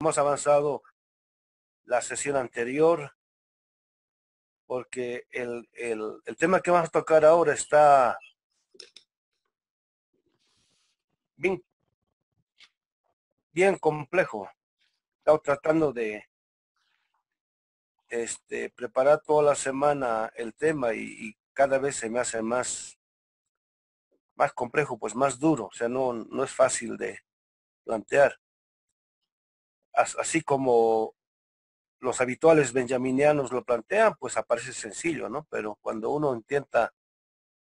hemos avanzado la sesión anterior, porque el, el, tema que vamos a tocar ahora está bien, bien complejo. Estamos tratando de este, preparar toda la semana el tema y, y cada vez se me hace más, más complejo, pues más duro. O sea, no, no es fácil de plantear. Así como los habituales benjaminianos lo plantean, pues aparece sencillo, ¿no? Pero cuando uno intenta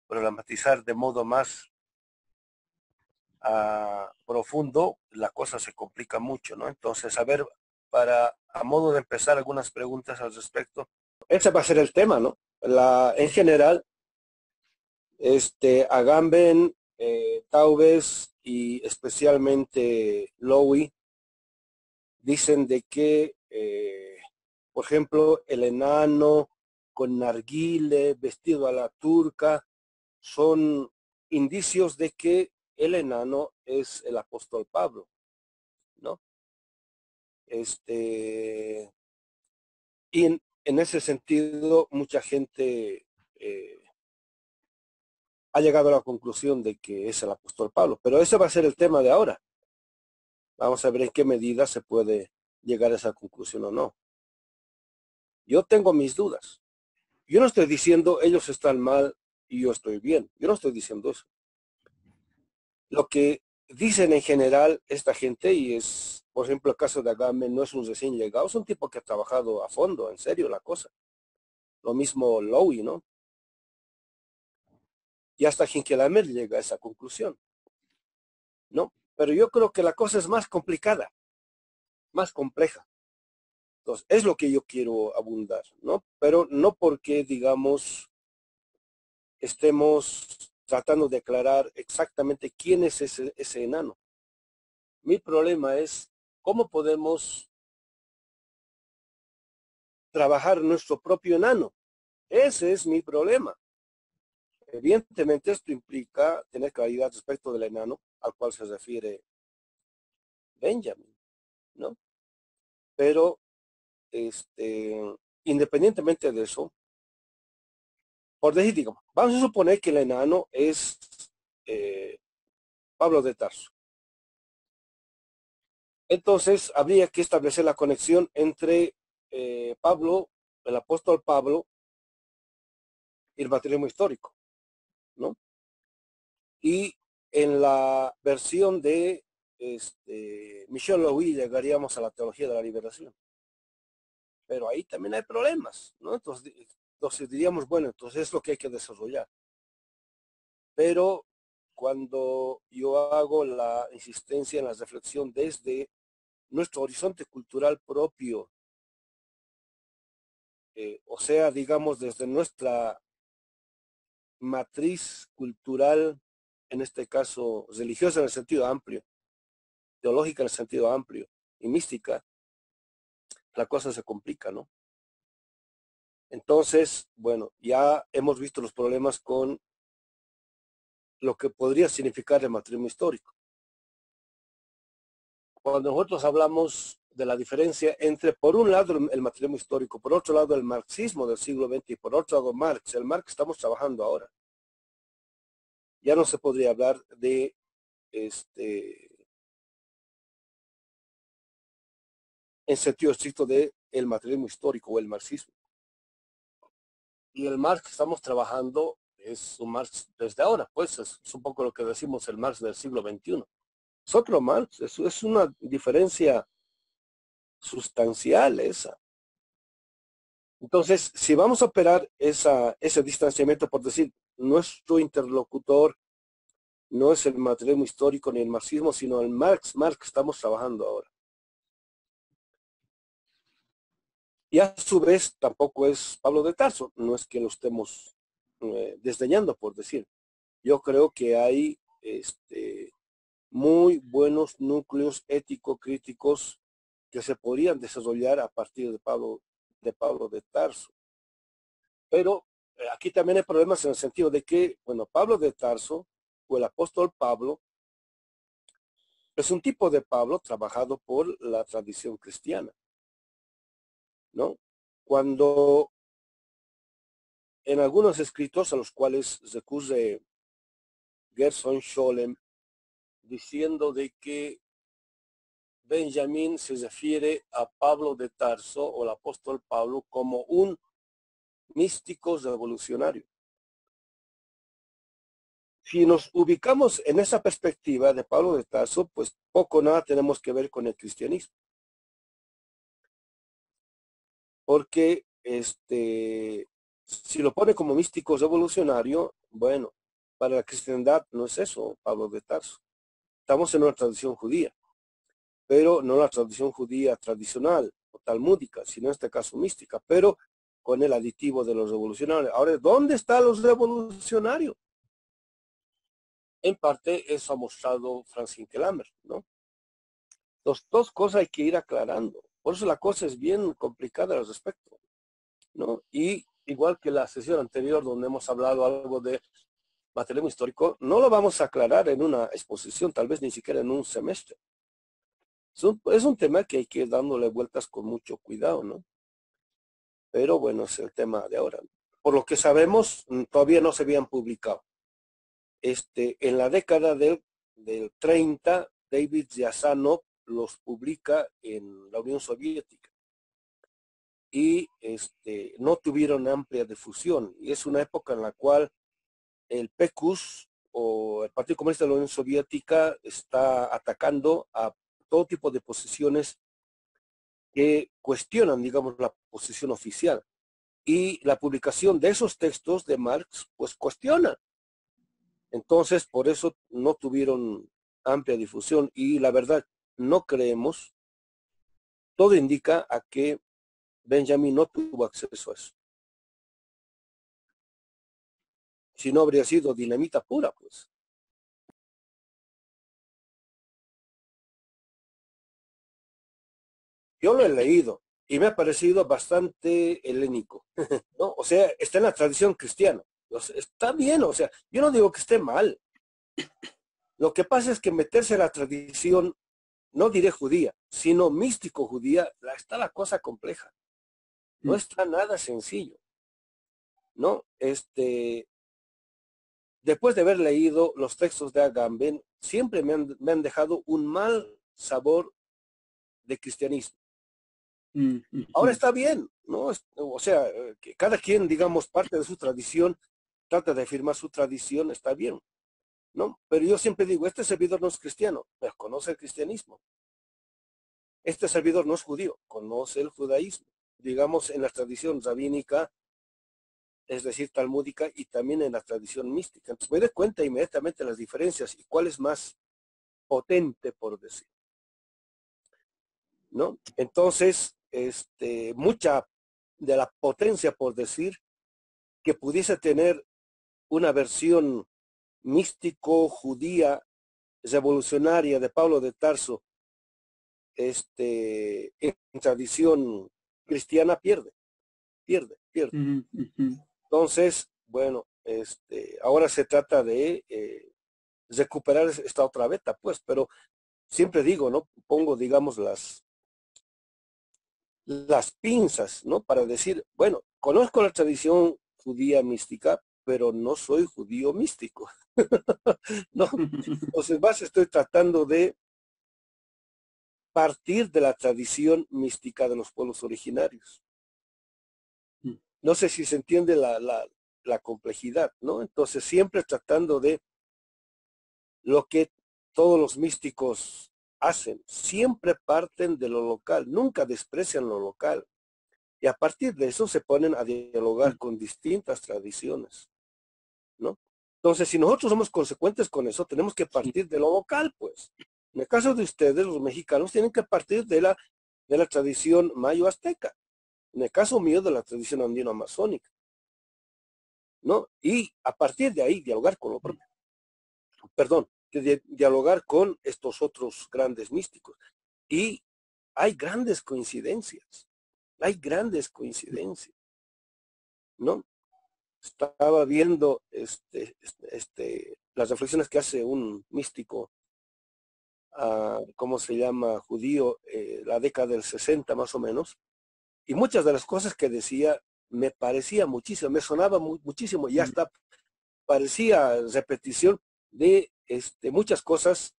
problematizar de modo más uh, profundo, la cosa se complica mucho, ¿no? Entonces, a ver, para, a modo de empezar algunas preguntas al respecto. Ese va a ser el tema, ¿no? La, en general, este, Agamben, eh, Taubes y especialmente Lowy dicen de que, eh, por ejemplo, el enano con narguile, vestido a la turca, son indicios de que el enano es el apóstol Pablo, ¿no? Este, y en, ese sentido, mucha gente eh, ha llegado a la conclusión de que es el apóstol Pablo, pero ese va a ser el tema de ahora. Vamos a ver en qué medida se puede llegar a esa conclusión o no. Yo tengo mis dudas. Yo no estoy diciendo ellos están mal y yo estoy bien. Yo no estoy diciendo eso. Lo que dicen en general esta gente, y es, por ejemplo, el caso de Agame, no es un recién llegado, es un tipo que ha trabajado a fondo, en serio, la cosa. Lo mismo Lowy, ¿no? Y hasta Hinkelamer llega a esa conclusión. ¿No? Pero yo creo que la cosa es más complicada, más compleja. Entonces, es lo que yo quiero abundar, ¿no? Pero no porque, digamos, estemos tratando de aclarar exactamente quién es ese, ese enano. Mi problema es cómo podemos trabajar nuestro propio enano. Ese es mi problema. Evidentemente esto implica tener claridad respecto del enano al cual se refiere Benjamin, ¿no? Pero, este, independientemente de eso, por decir, vamos a suponer que el enano es eh, Pablo de Tarso. Entonces, habría que establecer la conexión entre eh, Pablo, el apóstol Pablo, y el matrimonio histórico, ¿no? Y en la versión de este, Michel Louis llegaríamos a la teología de la liberación. Pero ahí también hay problemas, entonces diríamos, bueno, entonces es lo que hay que desarrollar. Pero cuando yo hago la insistencia en la reflexión desde nuestro horizonte cultural propio, eh, o sea, digamos, desde nuestra matriz cultural, en este caso religiosa en el sentido amplio, teológica en el sentido amplio y mística, la cosa se complica, ¿no? Entonces, bueno, ya hemos visto los problemas con lo que podría significar el matrimonio histórico. Cuando nosotros hablamos de la diferencia entre, por un lado, el matrimonio histórico, por otro lado, el marxismo del siglo XX y por otro lado, Marx, el Marx estamos trabajando ahora. Ya no se podría hablar de este en sentido estricto de el matrimonio histórico o el marxismo. Y el Marx que estamos trabajando es un Marx desde ahora, pues es, un poco lo que decimos el Marx del siglo XXI. Es otro Marx, es, es una diferencia sustancial esa. Entonces, si vamos a operar esa, ese distanciamiento, por decir, nuestro interlocutor no es el materialismo histórico ni el marxismo, sino el Marx, Marx que estamos trabajando ahora. Y a su vez tampoco es Pablo de Tarso, no es que lo estemos eh, desdeñando, por decir. Yo creo que hay este, muy buenos núcleos ético-críticos que se podrían desarrollar a partir de Pablo de, Pablo de Tarso. Pero eh, aquí también hay problemas en el sentido de que, bueno, Pablo de Tarso el apóstol Pablo es un tipo de Pablo trabajado por la tradición cristiana. ¿No? Cuando en algunos escritos a los cuales recurre Gerson Scholem diciendo de que Benjamín se refiere a Pablo de Tarso o el apóstol Pablo como un místico revolucionario. Si nos ubicamos en esa perspectiva de Pablo de Tarso, pues poco nada tenemos que ver con el cristianismo. Porque este, si lo pone como místico revolucionario, bueno, para la cristiandad no es eso, Pablo de Tarso. Estamos en una tradición judía, pero no la tradición judía tradicional o talmúdica, sino en este caso mística, pero con el aditivo de los revolucionarios. Ahora, ¿dónde están los revolucionarios? En parte eso ha mostrado Franz Hinkelhammer, ¿no? Los dos cosas hay que ir aclarando. Por eso la cosa es bien complicada al respecto, ¿no? Y igual que la sesión anterior donde hemos hablado algo de materialismo histórico, no lo vamos a aclarar en una exposición, tal vez ni siquiera en un semestre. Es un, tema que hay que ir dándole vueltas con mucho cuidado, ¿no? Pero bueno, es el tema de ahora. Por lo que sabemos, mm, todavía no se habían publicado. Este, en la década del, del 30, David Yazanov los publica en la Unión Soviética y este, no tuvieron amplia difusión. Y es una época en la cual el PECUS o el Partido Comunista de la Unión Soviética está atacando a todo tipo de posiciones que cuestionan, digamos, la posición oficial. Y la publicación de esos textos de Marx, pues cuestiona. Entonces, por eso no tuvieron amplia difusión y la verdad, no creemos, todo indica a que Benjamin no tuvo acceso a eso. Si no habría sido dinamita pura, pues. Yo lo he leído y me ha parecido bastante helénico, ¿no? O sea, está en la tradición cristiana. Está bien, o sea, yo no digo que esté mal. Lo que pasa es que meterse en la tradición, no diré judía, sino místico judía, está la cosa compleja. No mm. está nada sencillo. ¿No? Este, después de haber leído los textos de Agamben, siempre me han, dejado un mal sabor de cristianismo. Mm, Ahora está bien, ¿no? O sea, que cada quien, digamos, parte de su tradición, trata de afirmar su tradición, está bien, ¿no? Pero yo siempre digo, este servidor no es cristiano, pero conoce el cristianismo. Este servidor no es judío, conoce el judaísmo. Digamos, en la tradición rabínica, es decir, talmúdica y también en la tradición mística. Entonces me doy cuenta inmediatamente las diferencias y cuál es más potente, por decir. ¿No? Entonces, este, mucha de la potencia, por decir, que pudiese tener una versión místico, judía, revolucionaria de Pablo de Tarso, este, en tradición cristiana, pierde, pierde, pierde. Entonces, bueno, este, ahora se trata de eh, recuperar esta otra beta, pues, pero siempre digo, ¿no? Pongo, digamos, las, las pinzas, ¿no? Para decir, bueno, conozco la tradición judía mística, pero no soy judío místico. no, entonces más estoy tratando de partir de la tradición mística de los pueblos originarios. No sé si se entiende la, la, complejidad, ¿no? Entonces siempre tratando de lo que todos los místicos hacen, siempre parten de lo local, nunca desprecian lo local. Y a partir de eso se ponen a dialogar con distintas tradiciones. Entonces, si nosotros somos consecuentes con eso, tenemos que partir de lo local, pues. En el caso de ustedes, los mexicanos, tienen que partir de la, de la tradición mayo-azteca en el caso mío de la tradición andino-amazónica. ¿No? Y a partir de ahí dialogar con lo propio. Perdón, dialogar con estos otros grandes místicos. Y hay grandes coincidencias. Hay grandes coincidencias. ¿No? Estaba viendo este, este, este las reflexiones que hace un místico ¿cómo se llama?, judío, eh, la década del 60 más o menos, y muchas de las cosas que decía me parecía muchísimo, me sonaba muchísimo y hasta parecía repetición de este, muchas cosas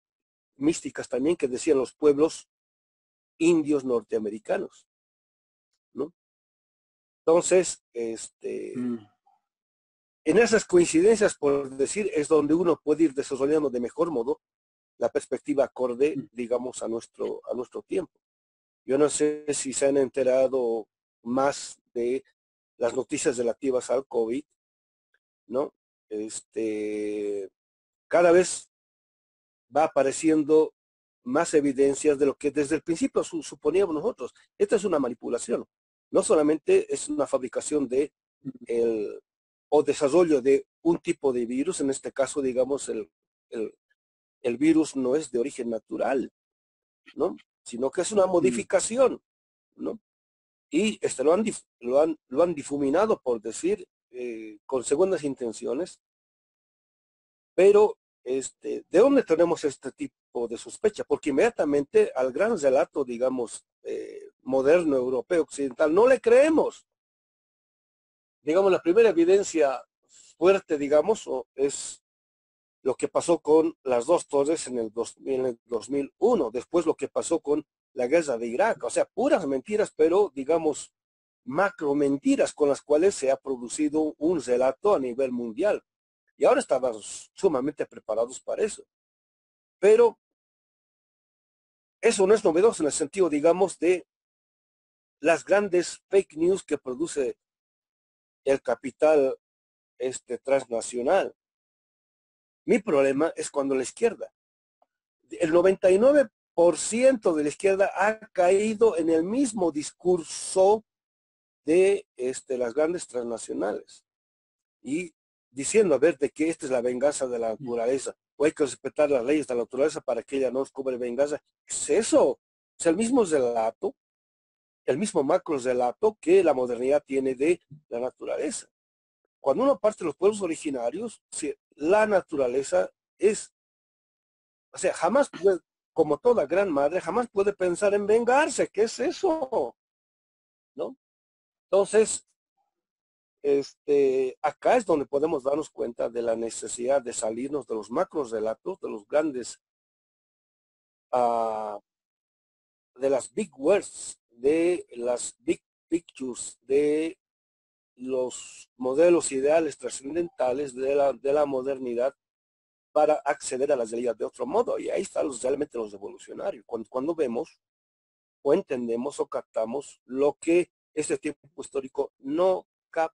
místicas también que decían los pueblos indios norteamericanos, ¿no? Entonces, este, mm. En esas coincidencias, por decir, es donde uno puede ir desarrollando de mejor modo la perspectiva acorde, mm. digamos, a nuestro, a nuestro tiempo. Yo no sé si se han enterado más de las noticias relativas al COVID, ¿no? Este, cada vez va apareciendo más evidencias de lo que desde el principio suponíamos nosotros. Esta es una manipulación. No solamente es una fabricación de el, o desarrollo de un tipo de virus, en este caso, digamos, el, el, el virus no es de origen natural, ¿no? Sino que es una modificación, ¿no? Y este, lo, han, lo, han, lo han difuminado, por decir, eh, con segundas intenciones, pero este, ¿de dónde tenemos este tipo de sospecha? Porque inmediatamente al gran relato, digamos, eh, moderno, europeo, occidental, no le creemos. Digamos, la primera evidencia fuerte, digamos, es lo que pasó con las dos torres en el, en el 2001, después lo que pasó con la guerra de Irak, o sea, puras mentiras, pero digamos, macro mentiras con las cuales se ha producido un relato a nivel mundial. Y ahora estamos sumamente preparados para eso. Pero eso no es novedoso en el sentido, digamos, de las grandes fake news que produce el capital este, transnacional. Mi problema es cuando la izquierda, el 99% de la izquierda ha caído en el mismo discurso de este, las grandes transnacionales. Y diciendo, a ver, de que esta es la venganza de la naturaleza, o hay que respetar las leyes de la naturaleza para que ella no nos cubre venganza. Es eso, es el mismo relato, el mismo macro relato que la modernidad tiene de la naturaleza. Cuando uno parte de los pueblos originarios, la naturaleza es, o sea, jamás puede, como toda gran madre, jamás puede pensar en vengarse. ¿Qué es eso? ¿No? Entonces, este, acá es donde podemos darnos cuenta de la necesidad de salirnos de los macros relatos, de los grandes, uh, de las big words, de las big pictures, de los modelos ideales trascendentales de la, de la modernidad para acceder a las realidades de otro modo. Y ahí están los, realmente los evolucionarios. Cuando, cuando vemos o entendemos o captamos lo que este tiempo histórico no capta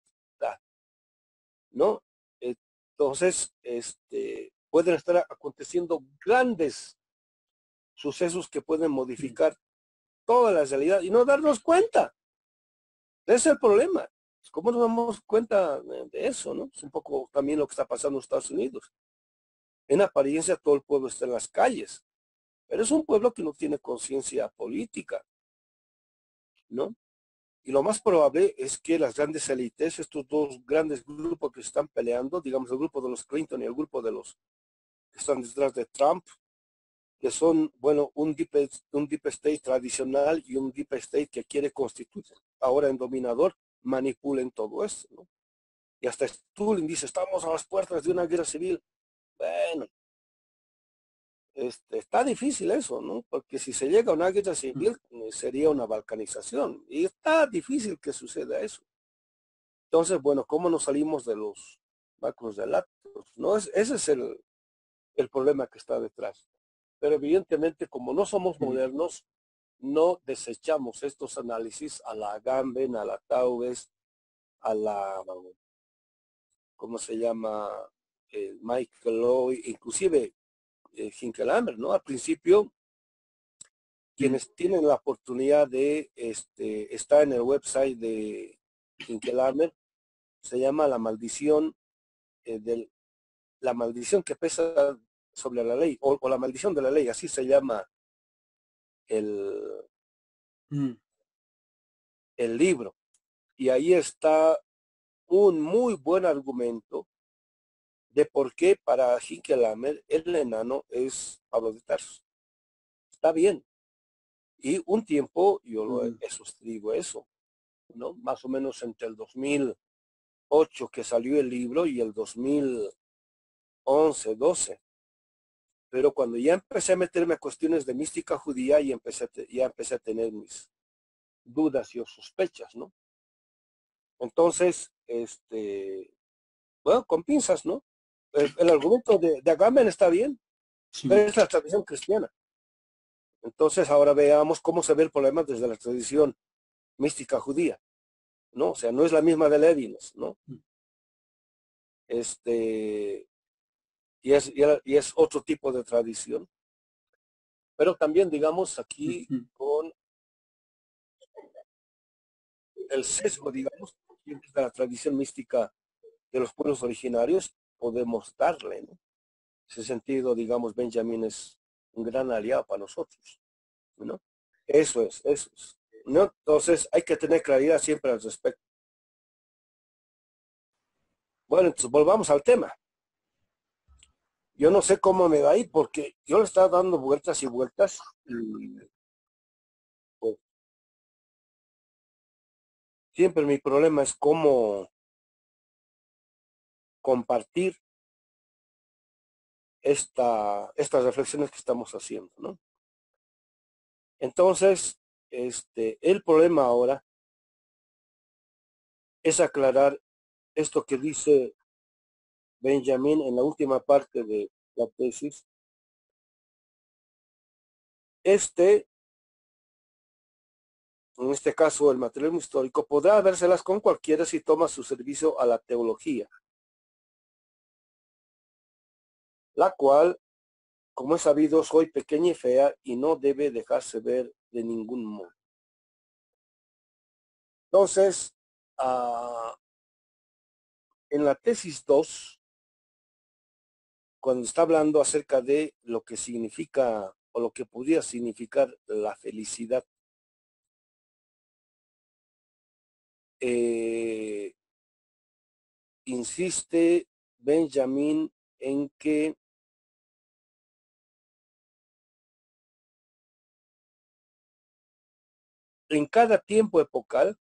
¿no? Entonces, este, pueden estar aconteciendo grandes sucesos que pueden modificar toda la realidad y no darnos cuenta. Ese es el problema. ¿Cómo nos damos cuenta de eso, no? Es un poco también lo que está pasando en Estados Unidos. En apariencia todo el pueblo está en las calles, pero es un pueblo que no tiene conciencia política, ¿no? Y lo más probable es que las grandes élites, estos dos grandes grupos que están peleando, digamos el grupo de los Clinton y el grupo de los que están detrás de Trump, que son, bueno, un deep, un deep state tradicional y un deep state que quiere constituir ahora en dominador, manipulen todo esto, ¿no? Y hasta Stulin dice, estamos a las puertas de una guerra civil. Bueno, este, está difícil eso, ¿no? Porque si se llega a una guerra civil eh, sería una balcanización y está difícil que suceda eso. Entonces, bueno, ¿cómo nos salimos de los macros relatos? ¿No? Es, ese es el, el problema que está detrás. Pero evidentemente, como no somos modernos, no desechamos estos análisis a la Agamben, a la Taubes, a la, ¿cómo se llama? El Michael Lowe, inclusive eh, ¿no? Al principio, quienes tienen la oportunidad de este, estar en el website de Hinkelhammer, se llama La Maldición eh, del la maldición que pesa sobre la ley, o, la maldición de la ley, así se llama el, mm. el libro. Y ahí está un muy buen argumento de por qué para Hinkelhammer el enano es Pablo de Tarso. Está bien. Y un tiempo yo lo he, he eso, ¿no? Más o menos entre el 2008 que salió el libro y el 2011, 12. Pero cuando ya empecé a meterme a cuestiones de mística judía, y empecé, ya empecé a tener mis dudas y sospechas, ¿no? Entonces, este, bueno, con pinzas, ¿no? El, argumento de, de, Agamben está bien, pero es la tradición cristiana. Entonces, ahora veamos cómo se ve el problema desde la tradición mística judía, ¿no? O sea, no es la misma de Levinas, ¿no? Mm. Este, y es, y es otro tipo de tradición. Pero también, digamos, aquí con el sesgo, digamos, de la tradición mística de los pueblos originarios, podemos darle, ¿no? ese sentido, digamos, Benjamín es un gran aliado para nosotros, ¿no? Eso es, eso es. ¿no? Entonces hay que tener claridad siempre al respecto. Bueno, entonces volvamos al tema. Yo no sé cómo me va ahí porque yo le estaba dando vueltas y vueltas pues, siempre mi problema es cómo compartir esta, estas reflexiones que estamos haciendo, ¿no? Entonces, este, el problema ahora es aclarar esto que dice Benjamin en la última parte de la tesis. Este, en este caso el materialismo histórico, podrá vérselas con cualquiera si toma su servicio a la teología, la cual, como es sabido, soy pequeña y fea y no debe dejarse ver de ningún modo. Entonces, ah, en la tesis 2, cuando está hablando acerca de lo que significa o lo que podría significar la felicidad. Eh, insiste Benjamin en que en cada tiempo epocal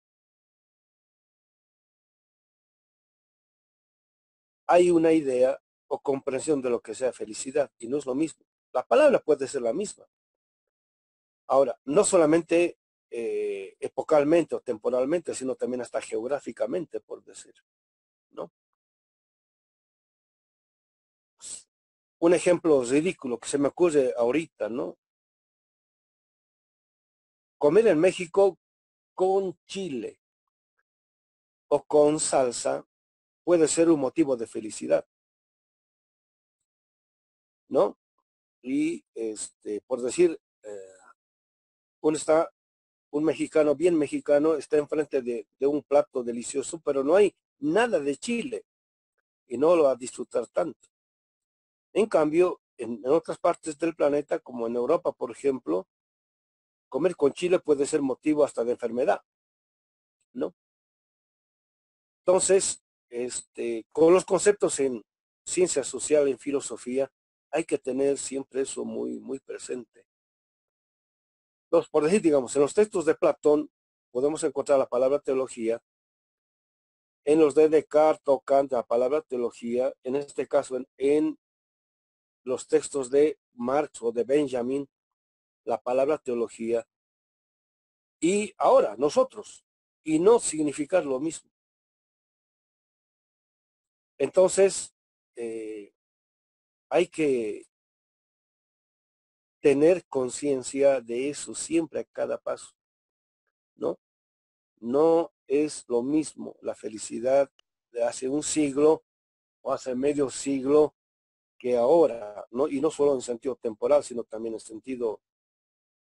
hay una idea o comprensión de lo que sea felicidad, y no es lo mismo. La palabra puede ser la misma. Ahora, no solamente eh, epocalmente o temporalmente, sino también hasta geográficamente, por decir, ¿no? Un ejemplo ridículo que se me ocurre ahorita, ¿no? Comer en México con chile o con salsa puede ser un motivo de felicidad. ¿No? Y este, por decir, eh, uno está, un mexicano bien mexicano está enfrente de, de un plato delicioso, pero no hay nada de chile y no lo va a disfrutar tanto. En cambio, en, otras partes del planeta, como en Europa, por ejemplo, comer con chile puede ser motivo hasta de enfermedad, ¿no? Entonces, este, con los conceptos en ciencia social, en filosofía, hay que tener siempre eso muy, muy presente. Entonces, por decir, digamos, en los textos de Platón podemos encontrar la palabra teología, en los de Descartes o Kant la palabra teología, en este caso en, en los textos de Marx o de Benjamin, la palabra teología, y ahora nosotros, y no significar lo mismo. Entonces, eh, hay que tener conciencia de eso siempre a cada paso, ¿no? No es lo mismo la felicidad de hace un siglo o hace medio siglo que ahora, ¿no? Y no solo en sentido temporal, sino también en sentido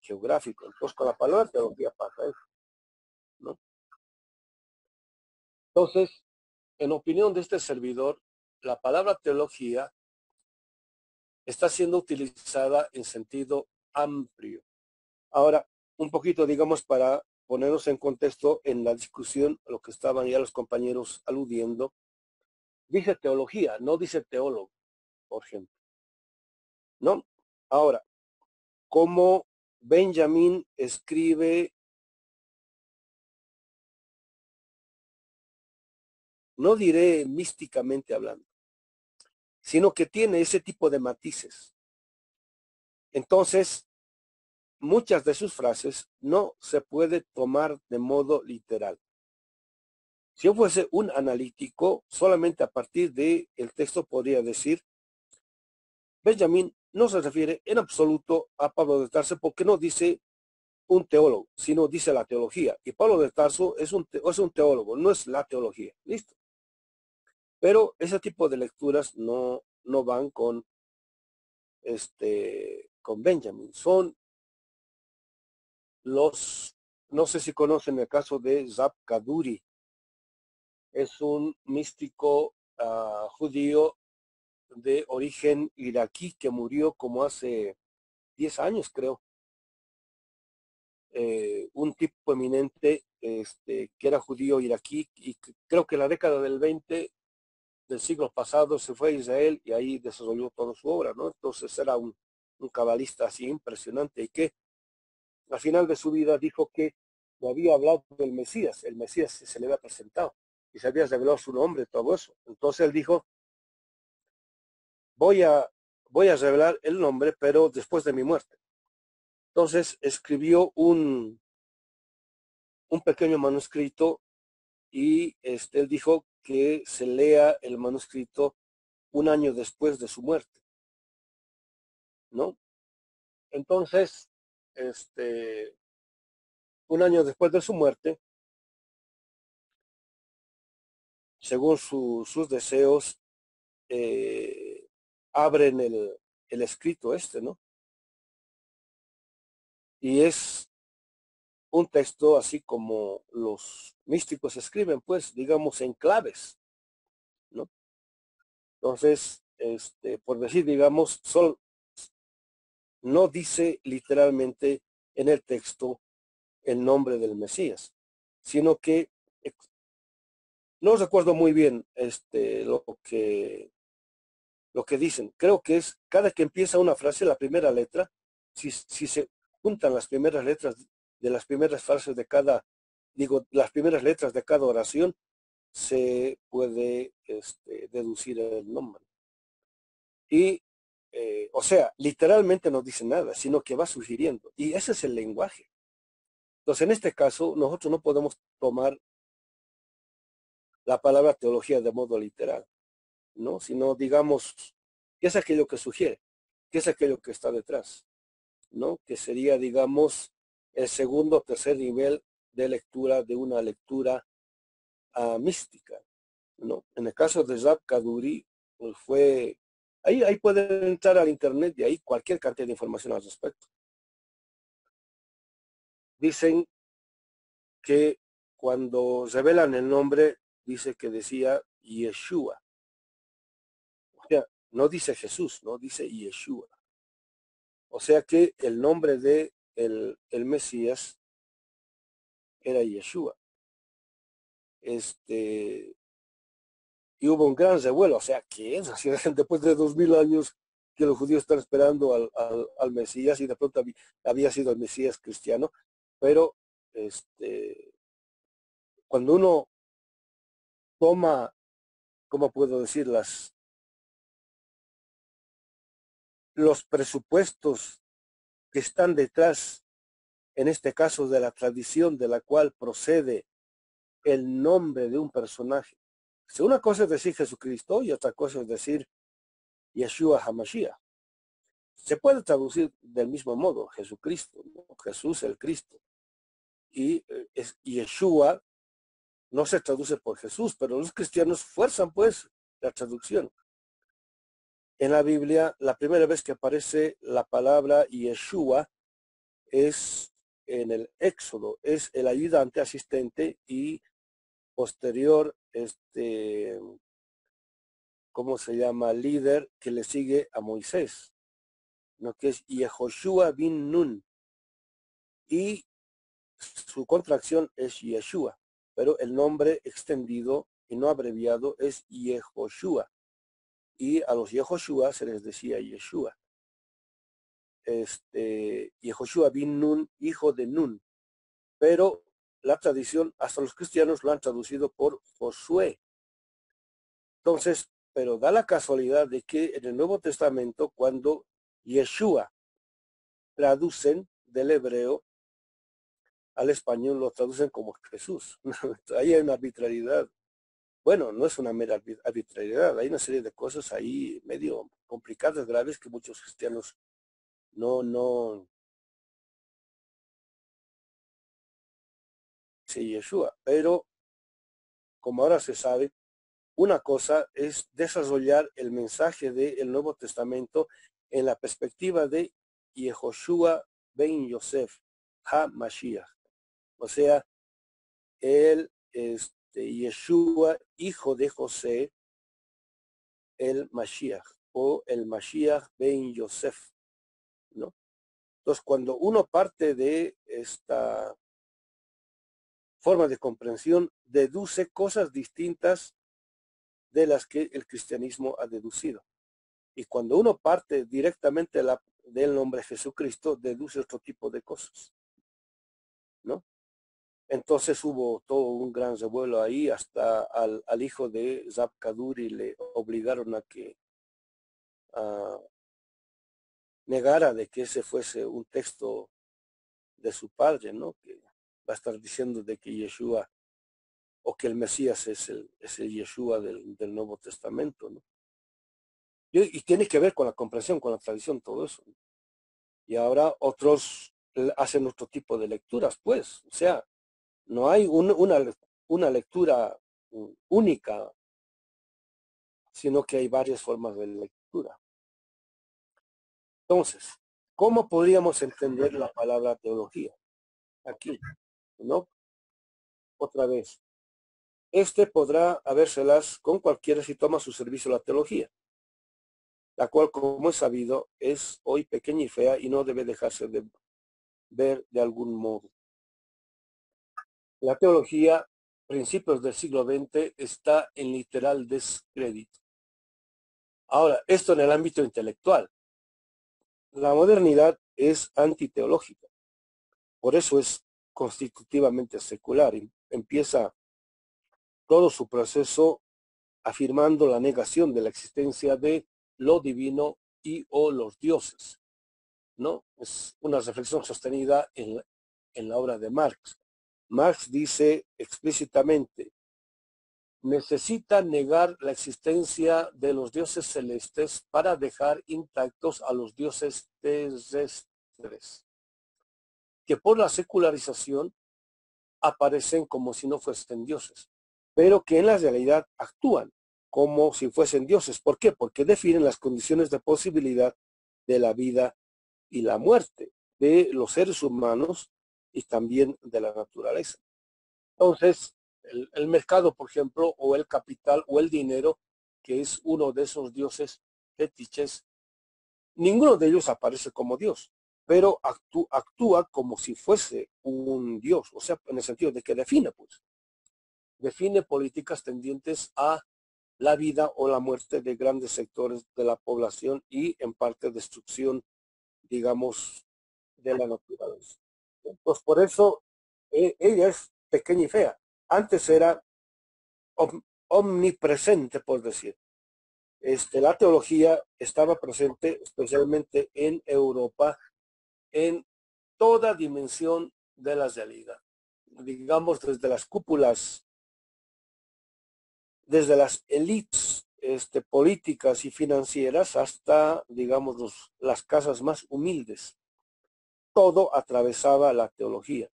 geográfico. Entonces, con la palabra teología pasa eso. Entonces, en opinión de este servidor, la palabra teología está siendo utilizada en sentido amplio. Ahora, un poquito, digamos, para ponernos en contexto en la discusión, lo que estaban ya los compañeros aludiendo, dice teología, no dice teólogo, por ejemplo. ¿No? Ahora, como Benjamín escribe no diré místicamente hablando, sino que tiene ese tipo de matices. Entonces, muchas de sus frases no se puede tomar de modo literal. Si yo fuese un analítico, solamente a partir del el texto podría decir, Benjamín no se refiere en absoluto a Pablo de Tarso porque no dice un teólogo, sino dice la teología. Y Pablo de Tarso es un, es un teólogo, no es la teología. ¿Listo? Pero ese tipo de lecturas no, no van con, este, con Benjamin. Son los, no sé si conocen el caso de Zab Kaduri. Es un místico ah, judío de origen iraquí que murió como hace 10 años, creo. Eh, un tipo eminente este, que era judío iraquí y creo que la década del 20 del siglo pasado se fue a Israel y ahí desarrolló toda su obra, ¿no? Entonces era un, cabalista así impresionante y que al final de su vida dijo que no había hablado del Mesías, el Mesías se le había presentado y se había revelado su nombre, todo eso. Entonces él dijo, voy a, voy a revelar el nombre, pero después de mi muerte. Entonces escribió un, un pequeño manuscrito y este, él dijo que se lea el manuscrito un año después de su muerte. ¿No? Entonces, este, un año después de su muerte, según sus deseos, eh, abren el, el escrito este, ¿no? Y es un texto así como los místicos escriben, pues, digamos, en claves, ¿no? Entonces, este, por decir, digamos, sol, no dice literalmente en el texto el nombre del Mesías, sino que no recuerdo muy bien este, lo que lo que dicen. Creo que es cada que empieza una frase, la primera letra, si, si se juntan las primeras letras de las primeras frases de cada, digo, las primeras letras de cada oración, se puede este, deducir el nombre. Y, eh, o sea, literalmente no dice nada, sino que va sugiriendo. Y ese es el lenguaje. Entonces, en este caso, nosotros no podemos tomar la palabra teología de modo literal, ¿no? Sino, digamos, ¿qué es aquello que sugiere? ¿Qué es aquello que está detrás? ¿No? Que sería, digamos, el segundo o tercer nivel de lectura de una lectura ah, mística. ¿no? En el caso de Zab Kaduri, pues fue, ahí, ahí pueden entrar al internet y ahí cualquier cantidad de información al respecto. Dicen que cuando revelan el nombre, dice que decía Yeshua. O sea, no dice Jesús, no dice Yeshua. O sea que el nombre de el, Mesías era Yeshua. Este, y hubo un gran revuelo, o sea, así después de dos mil años que los judíos están esperando al, al, Mesías y de pronto había, sido el Mesías cristiano, pero este, cuando uno toma, ¿cómo puedo decir? Las, los presupuestos que están detrás, en este caso de la tradición de la cual procede el nombre de un personaje. Si una cosa es decir Jesucristo y otra cosa es decir Yeshua HaMashiach. Se puede traducir del mismo modo, Jesucristo, Jesús el Cristo. Y eh, es, Yeshua no se traduce por Jesús, pero los cristianos fuerzan pues la traducción. En la Biblia, la primera vez que aparece la palabra Yeshua es en el Éxodo, es el ayudante, asistente y posterior, este, ¿cómo se llama? Líder que le sigue a Moisés, ¿no? que es Yehoshua bin Nun. Y su contracción es Yeshua, pero el nombre extendido y no abreviado es Yehoshua y a los Yehoshua se les decía Yeshua. este, Yehoshua bin Nun, hijo de Nun. Pero la tradición, hasta los cristianos lo han traducido por Josué. Entonces, pero da la casualidad de que en el Nuevo Testamento, cuando Yeshua traducen del hebreo al español, lo traducen como Jesús. ahí hay una arbitrariedad. Bueno, no es una mera arbitrariedad, hay una serie de cosas ahí medio complicadas, graves, que muchos cristianos no, no, sí, Yeshua. Pero, como ahora se sabe, una cosa es desarrollar el mensaje del Nuevo Testamento en la perspectiva de Yehoshua ben Yosef, Ha-Mashiach. O sea, el este, Yeshua, hijo de José, el Mashiach, o el Mashiach ben Yosef. ¿no? Entonces, cuando uno parte de esta forma de comprensión, deduce cosas distintas de las que el cristianismo ha deducido. Y cuando uno parte directamente la, del nombre Jesucristo, deduce otro tipo de cosas. Entonces hubo todo un gran revuelo ahí, hasta al, hijo de Zab Kaduri le obligaron a que negara de que ese fuese un texto de su padre, ¿no? Que va a estar diciendo de que Yeshua o que el Mesías es el, es el Yeshua del, Nuevo Testamento, ¿no? Y, tiene que ver con la comprensión, con la tradición, todo eso. Y ahora otros hacen otro tipo de lecturas, pues. O sea, no hay una, una lectura única, sino que hay varias formas de lectura. Entonces, ¿cómo podríamos entender la palabra teología? Aquí, ¿no? Otra vez. Este podrá habérselas con cualquiera si toma su servicio la teología, la cual, como es sabido, es hoy pequeña y fea y no debe dejarse de ver de algún modo. La teología, principios del siglo XX, está en literal descrédito. Ahora, esto en el ámbito intelectual. La modernidad es antiteológica. Por eso es constitutivamente secular. Empieza todo su proceso afirmando la negación de la existencia de lo divino y o los dioses. ¿no? Es una reflexión sostenida en, en la obra de Marx. Marx dice explícitamente, necesita negar la existencia de los dioses celestes para dejar intactos a los dioses terrestres, que por la secularización aparecen como si no fuesen dioses, pero que en la realidad actúan como si fuesen dioses. ¿Por qué? Porque definen las condiciones de posibilidad de la vida y la muerte de los seres humanos y también de la naturaleza. Entonces, el, mercado, por ejemplo, o el capital o el dinero, que es uno de esos dioses fetiches, ninguno de ellos aparece como Dios, pero actúa como si fuese un Dios, o sea, en el sentido de que define, pues, define políticas tendientes a la vida o la muerte de grandes sectores de la población y en parte destrucción, digamos, de la naturaleza. Pues por eso eh, ella es pequeña y fea antes era omnipresente, por decir. Este, la teología estaba presente especialmente en Europa en toda dimensión de la realidad. Digamos, desde las cúpulas, desde las élites este, políticas y financieras hasta, digamos, las casas más humildes. Todo atravesaba la teología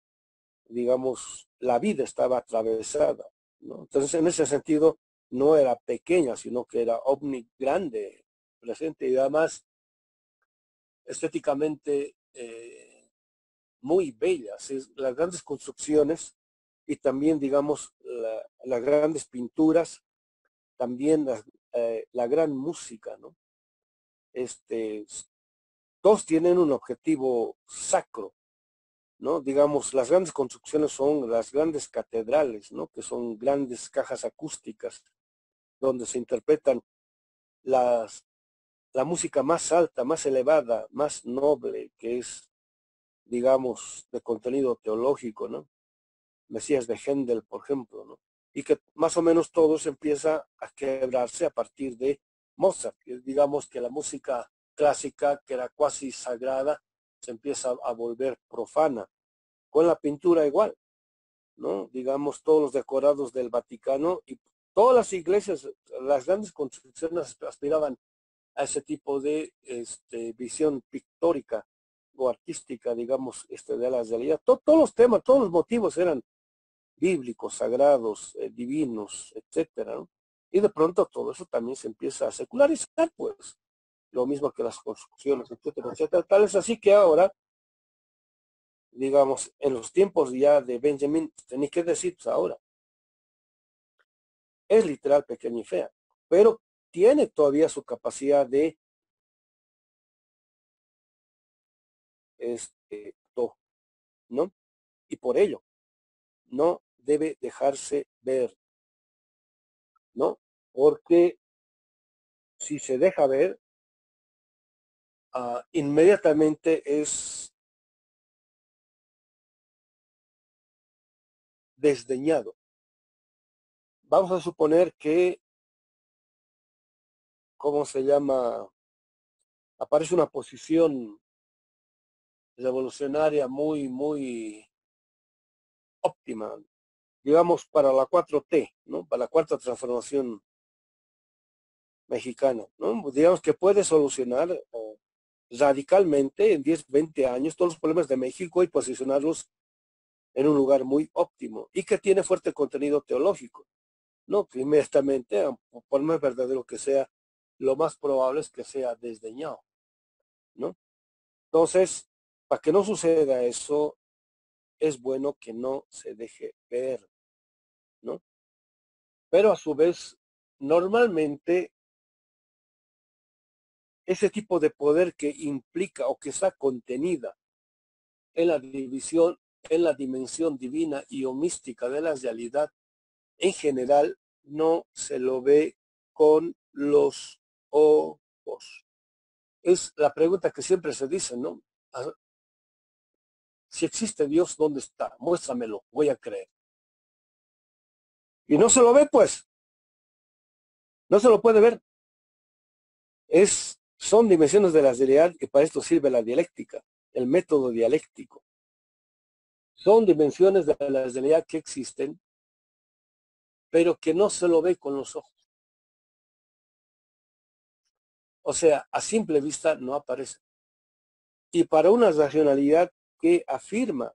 digamos, la vida estaba atravesada. ¿no? Entonces, en ese sentido, no era pequeña, sino que era omni grande, presente y además estéticamente eh, muy bellas. Las grandes construcciones y también, digamos, las grandes pinturas, también eh, la gran música, ¿no? Este, todos tienen un objetivo sacro, ¿no? Digamos, las grandes construcciones son las grandes catedrales, ¿no? Que son grandes cajas acústicas donde se interpretan las la música más alta, más elevada, más noble, que es, digamos, de contenido teológico, ¿no? Mesías de Händel, por ejemplo, ¿no? Y que más o menos todo se empieza a quebrarse a partir de Mozart, digamos que la música clásica, que era cuasi sagrada, se empieza a volver profana. Con la pintura igual, ¿no? Digamos, todos los decorados del Vaticano y todas las iglesias, las grandes construcciones aspiraban a ese tipo de este, visión pictórica o artística, digamos, este, de la realidad. todos los temas, todos los motivos eran bíblicos, sagrados, eh, divinos, etcétera, Y de pronto todo eso también se empieza a secularizar, pues. Lo mismo que las construcciones, etcétera, etcétera. Tal es así que ahora, digamos, en los tiempos ya de Benjamin, tenéis que decir, pues ahora, es literal pequeña y fea, pero tiene todavía su capacidad de este, ¿no? Y por ello, no debe dejarse ver, ¿no? Porque si se deja ver, ah, inmediatamente es desdeñado. Vamos a suponer que, ¿cómo se llama? Aparece una posición revolucionaria muy, muy óptima, digamos, para la 4T, ¿no? Para la cuarta transformación mexicana, ¿no? Digamos que puede solucionar eh, radicalmente en 10, 20 años todos los problemas de México y posicionarlos en un lugar muy óptimo y que tiene fuerte contenido teológico. No, inmediatamente, por más verdadero que sea, lo más probable es que sea desdeñado, ¿no? Entonces, para que no suceda eso, es bueno que no se deje ver, ¿no? Pero a su vez, normalmente, ese tipo de poder que implica o que está contenida en la división, en la dimensión divina y o mística de la realidad, en general no se lo ve con los ojos. Es la pregunta que siempre se dice, ¿no? Si existe Dios, ¿dónde está? Muéstramelo, voy a creer. Y no se lo ve, pues. No se lo puede ver. Es, son dimensiones de la realidad y para esto sirve la dialéctica, el método dialéctico. Son dimensiones de la realidad que existen pero que no se lo ve con los ojos. O sea, a simple vista no aparece. Y para una racionalidad que afirma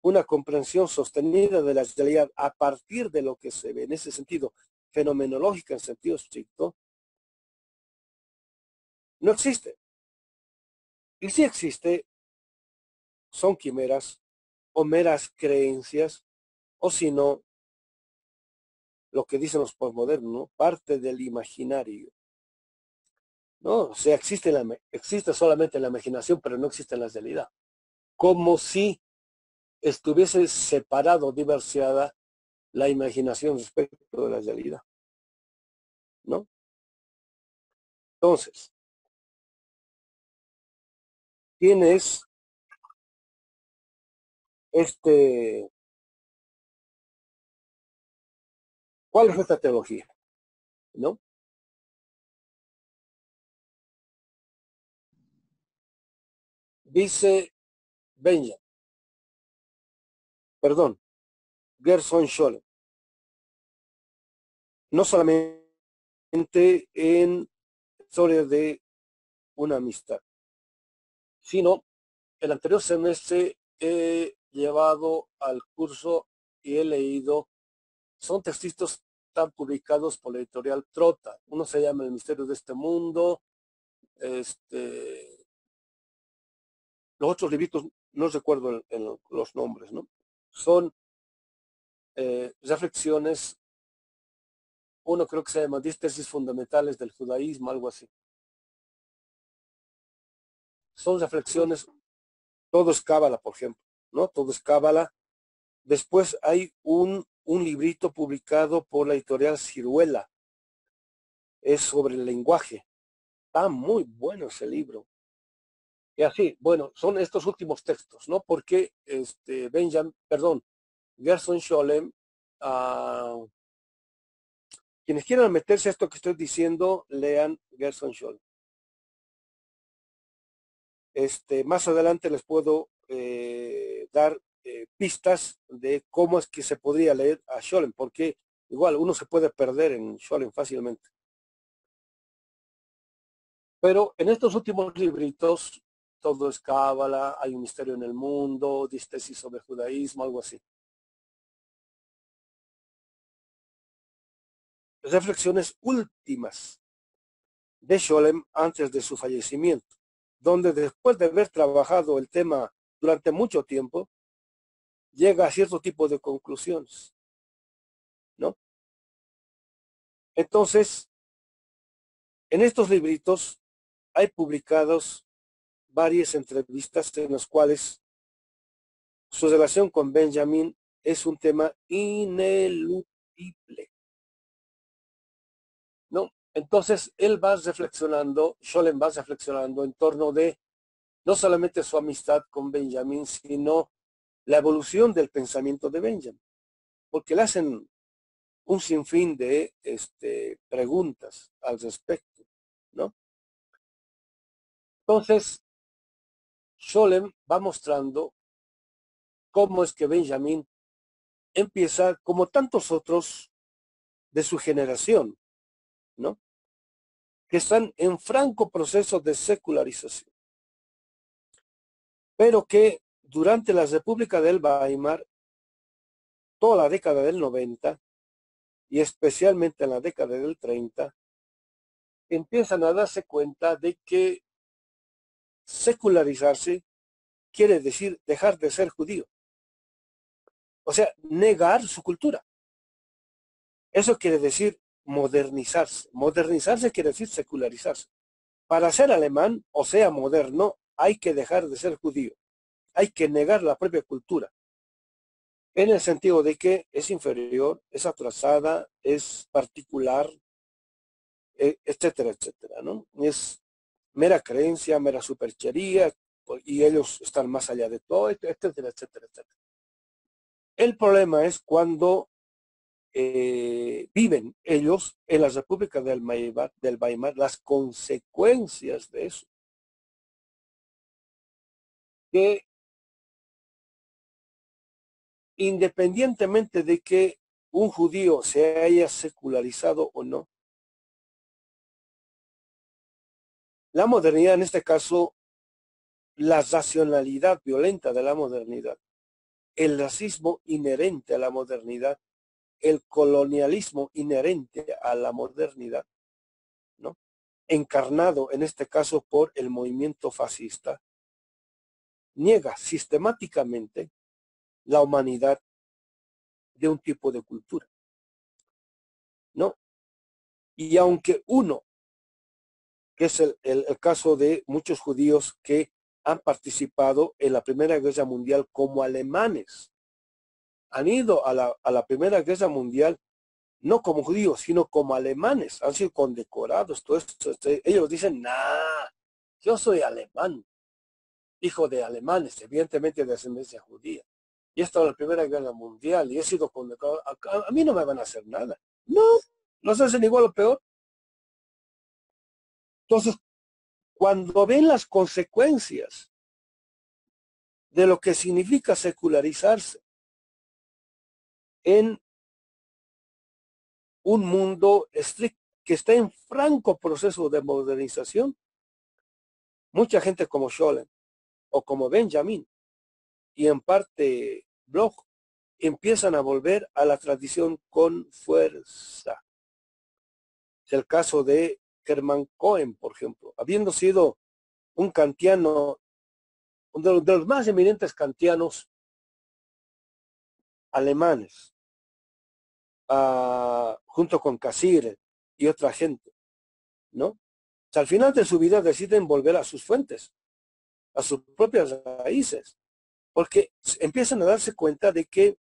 una comprensión sostenida de la realidad a partir de lo que se ve en ese sentido, fenomenológica en sentido estricto, no existe. Y si existe, son quimeras o meras creencias, o si no, lo que dicen los postmodernos, parte del imaginario. ¿No? O sea, existe, la, existe solamente la imaginación, pero no existe la realidad. Como si estuviese separado, divorciada la imaginación respecto de la realidad. ¿No? Entonces, tienes este ¿Cuál es esta teología? ¿No? Dice Benjamin, perdón, Gerson Scholl, no solamente en historia de una amistad, sino el anterior semestre he llevado al curso y he leído son textos están publicados por la editorial Trota. Uno se llama El misterio de este mundo. Este, los otros libritos, no recuerdo los nombres, ¿no? Son eh, reflexiones. Uno creo que se llama Tesis fundamentales del judaísmo, algo así. Son reflexiones, todo es cábala, por ejemplo, ¿no? Todo es cábala. Después hay un un librito publicado por la editorial Ciruela. Es sobre el lenguaje. Está muy bueno ese libro. Y así, bueno, son estos últimos textos, ¿no? Porque este Benjamin, perdón, Gerson Scholem, uh, quienes quieran meterse a esto que estoy diciendo, lean Gerson Scholem. Este, más adelante les puedo eh, dar eh, pistas de cómo es que se podría leer a Scholem, porque igual uno se puede perder en Scholem fácilmente. Pero en estos últimos libritos, todo es cábala, hay un misterio en el mundo, distesis sobre judaísmo, algo así. Reflexiones últimas de Scholem antes de su fallecimiento, donde después de haber trabajado el tema durante mucho tiempo, llega a cierto tipo de conclusiones. ¿No? Entonces, en estos libritos hay publicados varias entrevistas en las cuales su relación con Benjamin es un tema ineludible. Entonces, él va reflexionando, Scholem va reflexionando en torno de no solamente su amistad con Benjamin, sino la evolución del pensamiento de Benjamin, porque le hacen un sinfín de este, preguntas al respecto, ¿no? Entonces, Scholem va mostrando cómo es que Benjamin empieza, como tantos otros de su generación. Que están en franco proceso de secularización, pero que durante la República del Weimar, toda la década del 90 y especialmente en la década del 30, empiezan a darse cuenta de que secularizarse quiere decir dejar de ser judío. O sea, negar su cultura. Eso quiere decir modernizarse. Modernizarse quiere decir secularizarse. Para ser alemán, o sea, moderno, hay que dejar de ser judío hay que negar la propia cultura, en el sentido de que es inferior, es atrasada, es particular, e, etcétera, etcétera, ¿no? Es mera creencia, mera superchería, y ellos están más allá de todo, etcétera, etcétera, etcétera. El problema es cuando eh, viven ellos en la República del Weimar, del Weimar las consecuencias de eso. Que independientemente de que un judío se haya secularizado o no. La modernidad, en este caso, la racionalidad violenta de la modernidad, el racismo inherente a la modernidad, el colonialismo inherente a la modernidad, ¿no? encarnado en este caso por el movimiento fascista, niega sistemáticamente la humanidad de un tipo de cultura. ¿No? Y aunque uno, que es el, caso de muchos judíos que han participado en la Primera Guerra Mundial como alemanes, han ido a la, a la Primera Guerra Mundial no como judíos, sino como alemanes, han sido condecorados, todo esto. Este, ellos dicen, nah, yo soy alemán, hijo de alemanes, evidentemente de ascendencia judía y he estado en la Primera Guerra Mundial y he sido condenado, a, a, mí no me van a hacer nada. No, nos hacen igual o peor. Entonces, cuando ven las consecuencias de lo que significa secularizarse en un mundo estricto que está en franco proceso de modernización, mucha gente como Scholem o como Benjamin y en parte blog empiezan a volver a la tradición con fuerza. El caso de Germán Cohen, por ejemplo, habiendo sido un kantiano, uno de los más eminentes kantianos alemanes, ah, junto con Casir y otra gente, ¿no? al final de su vida deciden volver a sus fuentes, a sus propias raíces porque empiezan a darse cuenta de que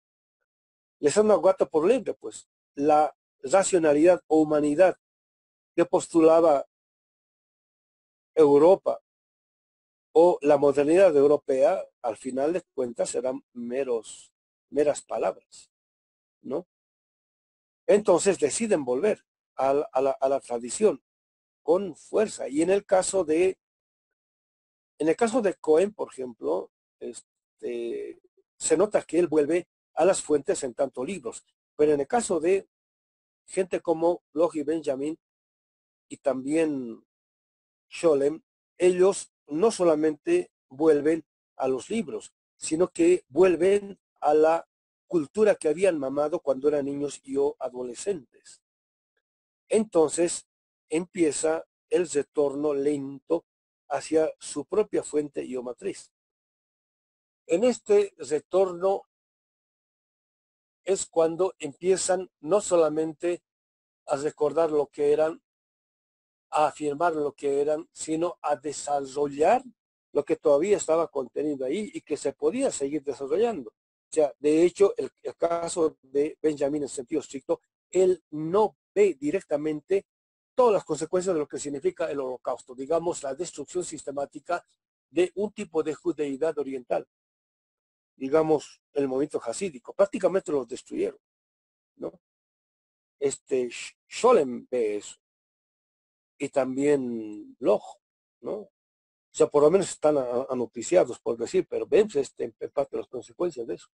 les han dado por libre, pues la racionalidad o humanidad que postulaba Europa o la modernidad europea, al final de cuentas, eran meros, meras palabras, ¿no? Entonces deciden volver a, la, tradición con fuerza. Y en el caso de, en el caso de Cohen, por ejemplo, este, se nota que él vuelve a las fuentes en tanto libros. Pero en el caso de gente como Logi Benjamin y también Scholem, ellos no solamente vuelven a los libros, sino que vuelven a la cultura que habían mamado cuando eran niños y o adolescentes. Entonces empieza el retorno lento hacia su propia fuente y o matriz. En este retorno es cuando empiezan no solamente a recordar lo que eran, a afirmar lo que eran, sino a desarrollar lo que todavía estaba contenido ahí y que se podía seguir desarrollando. De hecho, el, caso de Benjamin en sentido estricto, él no ve directamente todas las consecuencias de lo que significa el holocausto, digamos, la destrucción sistemática de un tipo de judeidad oriental digamos, el movimiento hasídico. Prácticamente los destruyeron, ¿no? Este, Scholem ve eso. Y también Loch, ¿no? O sea, por lo menos están anoticiados, por decir, pero ven este, en parte las consecuencias de eso.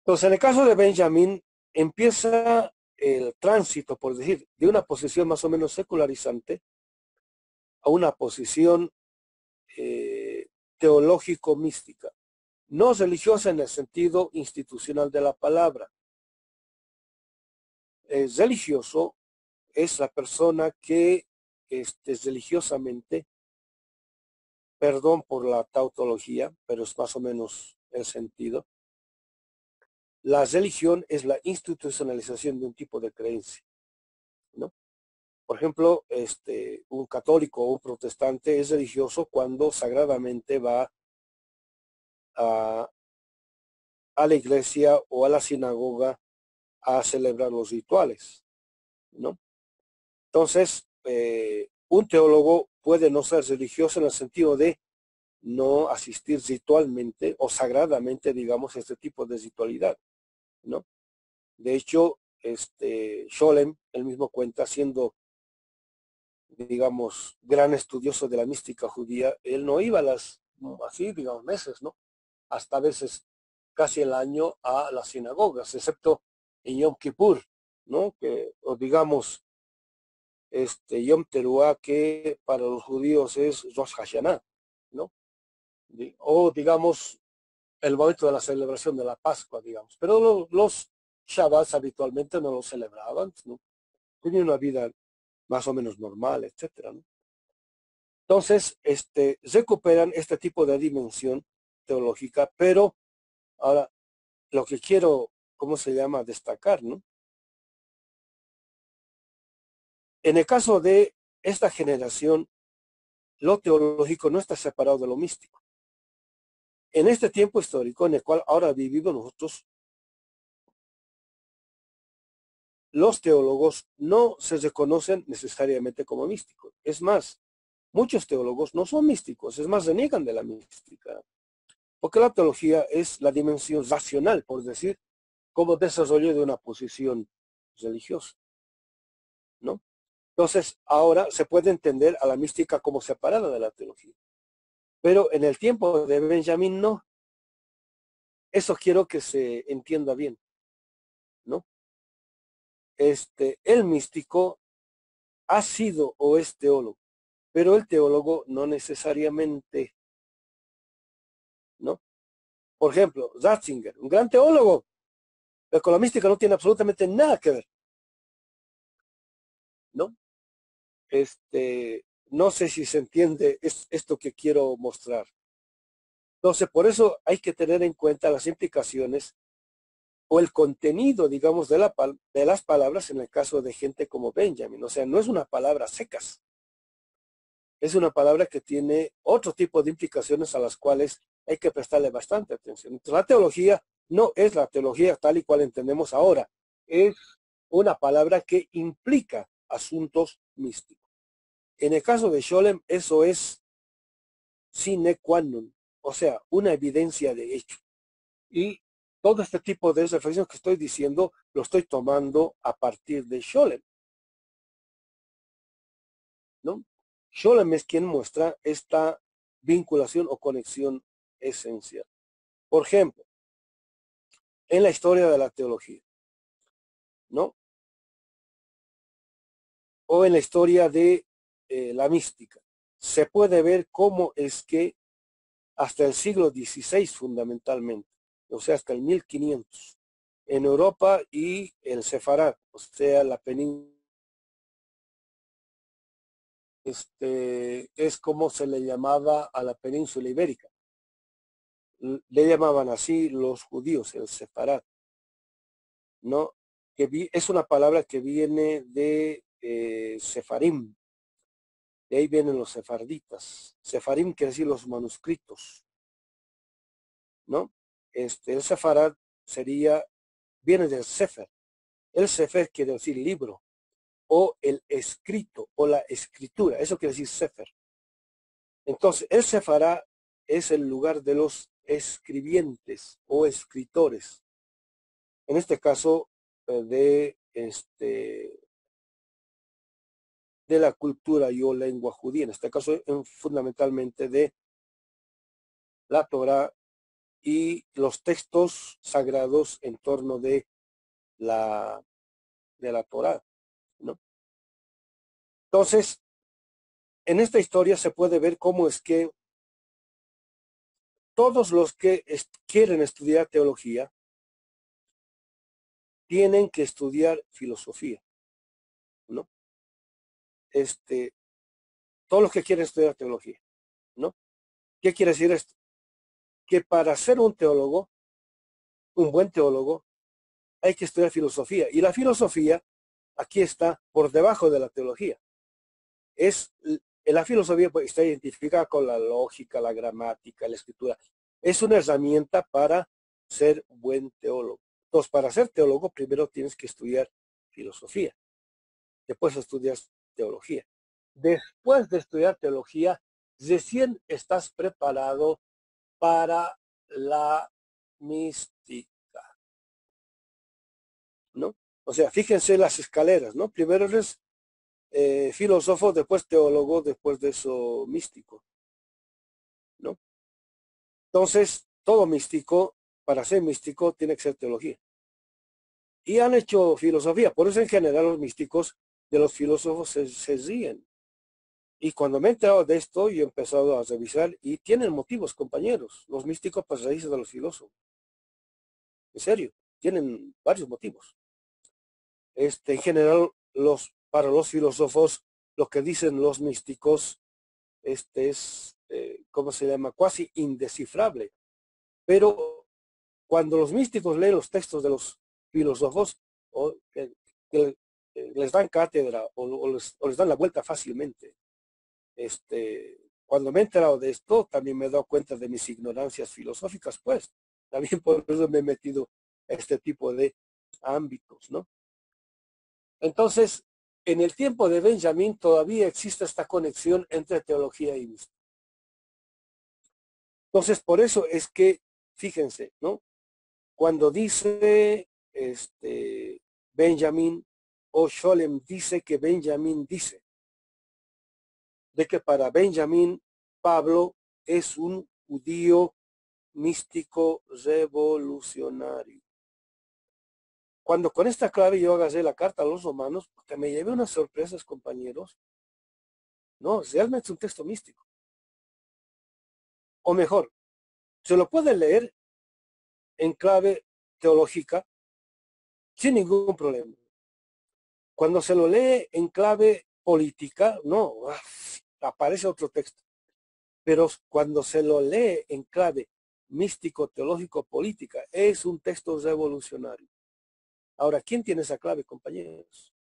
Entonces, en el caso de Benjamin, empieza el tránsito, por decir, de una posición más o menos secularizante a una posición eh, teológico-mística no religiosa en el sentido institucional de la palabra. Es religioso es la persona que este, religiosamente, perdón por la tautología, pero es más o menos el sentido. La religión es la institucionalización de un tipo de creencia. ¿no? Por ejemplo, este, un católico o un protestante es religioso cuando sagradamente va a, la iglesia o a la sinagoga a celebrar los rituales, ¿no? Entonces, eh, un teólogo puede no ser religioso en el sentido de no asistir ritualmente o sagradamente, digamos, a este tipo de ritualidad, ¿no? De hecho, este Scholem, el mismo cuenta, siendo, digamos, gran estudioso de la mística judía, él no iba a las, así, digamos, meses, ¿no? hasta veces casi el año a las sinagogas, excepto en Yom Kippur, ¿no? Que, digamos, este Yom Teruah, que para los judíos es Rosh Hashanah, ¿no? O digamos, el momento de la celebración de la Pascua, digamos. Pero los, Shabbats habitualmente no los celebraban, ¿no? Tenían una vida más o menos normal, etcétera. Entonces, este, recuperan este tipo de dimensión teológica, pero ahora lo que quiero, ¿cómo se llama?, destacar, ¿no? En el caso de esta generación, lo teológico no está separado de lo místico. En este tiempo histórico en el cual ahora vivimos nosotros, los teólogos no se reconocen necesariamente como místicos. Es más, muchos teólogos no son místicos, es más, reniegan de la mística. Porque la teología es la dimensión racional, por decir, como desarrollo de una posición religiosa. Entonces, ahora se puede entender a la mística como separada de la teología. Pero en el tiempo de Benjamín no. Eso quiero que se entienda bien. ¿No? Este, el místico ha sido o es teólogo, pero el teólogo no necesariamente ¿no? Por ejemplo, Ratzinger, un gran teólogo, pero con la mística no tiene absolutamente nada que ver. ¿No? Este, no sé si se entiende esto que quiero mostrar. Entonces, por eso hay que tener en cuenta las implicaciones o el contenido, digamos, de, la, de las palabras en el caso de gente como Benjamin. O sea, no es una palabra secas. Es una palabra que tiene otro tipo de implicaciones a las cuales hay que prestarle bastante atención. Entonces, la teología no es la teología tal y cual entendemos ahora, es una palabra que implica asuntos místicos. En el caso de Sholem, eso es sine qua non, o sea, una evidencia de hecho. Y todo este tipo de reflexiones que estoy diciendo lo estoy tomando a partir de Sholem. ¿No? Sholem es quien muestra esta vinculación o conexión esencial. Por ejemplo, en la historia de la teología, ¿no? O en la historia de eh, la mística, se puede ver cómo es que hasta el siglo XVI fundamentalmente, o sea, hasta el 1500, en Europa y el Sefarad, o sea, la península, este, es como se le llamaba a la península ibérica. Le llamaban así los judíos, el Sefarad, ¿no? Que es una palabra que viene de eh, Sefarim, de ahí vienen los sefarditas. Sefarim quiere decir los manuscritos. ¿No? Este, el sefarad sería, viene del sefer. El sefer quiere decir libro. O el escrito, o la escritura. Eso quiere decir sefer. Entonces, el sefarad es el lugar de los escribientes o escritores. En este caso, eh, de este, de la cultura y o lengua judía, en este caso fundamentalmente de la Torah y los textos sagrados en torno de la, de la Torah. ¿no? Entonces, en esta historia se puede ver cómo es que todos los que quieren estudiar teología tienen que estudiar filosofía este, todos los que quieren estudiar teología, ¿no? ¿Qué quiere decir esto? Que para ser un teólogo, un buen teólogo, hay que estudiar filosofía. Y la filosofía aquí está por debajo de la teología. Es la filosofía pues, está identificada con la lógica, la gramática, la escritura. Es una herramienta para ser buen teólogo. Entonces, para ser teólogo, primero tienes que estudiar filosofía. Después estudias teología. Después de estudiar teología, recién estás preparado para la mística. ¿No? O sea, fíjense las escaleras, ¿no? Primero eres eh, filósofo, después teólogo, después de eso místico. ¿No? Entonces, todo místico, para ser místico, tiene que ser teología. Y han hecho filosofía, por eso en general los místicos de los filósofos se, ríen. Y cuando me he enterado de esto, yo he empezado a revisar y tienen motivos, compañeros. Los místicos pues raíces de los filósofos. En serio, tienen varios motivos. Este, en general, los, para los filósofos, lo que dicen los místicos, este es, eh, ¿cómo se llama? Casi indescifrable. Pero cuando los místicos leen los textos de los filósofos, eh, les dan cátedra o, les, dan la vuelta fácilmente. Este, cuando me he enterado de esto, también me he dado cuenta de mis ignorancias filosóficas, pues. También por eso me he metido a este tipo de ámbitos, ¿no? Entonces, en el tiempo de Benjamín todavía existe esta conexión entre teología y mística. Entonces, por eso es que, fíjense, ¿no? Cuando dice este Benjamín, o Sholem dice que Benjamín dice de que para Benjamín Pablo es un judío místico revolucionario. Cuando con esta clave yo agarré la carta a los romanos, porque me llevé unas sorpresas, compañeros. No, realmente es un texto místico. O mejor, se lo puede leer en clave teológica sin ningún problema. Cuando se lo lee en clave política, no, aparece otro texto. Pero cuando se lo lee en clave místico, teológico, política, es un texto revolucionario. Ahora, ¿quién tiene esa clave, compañeros?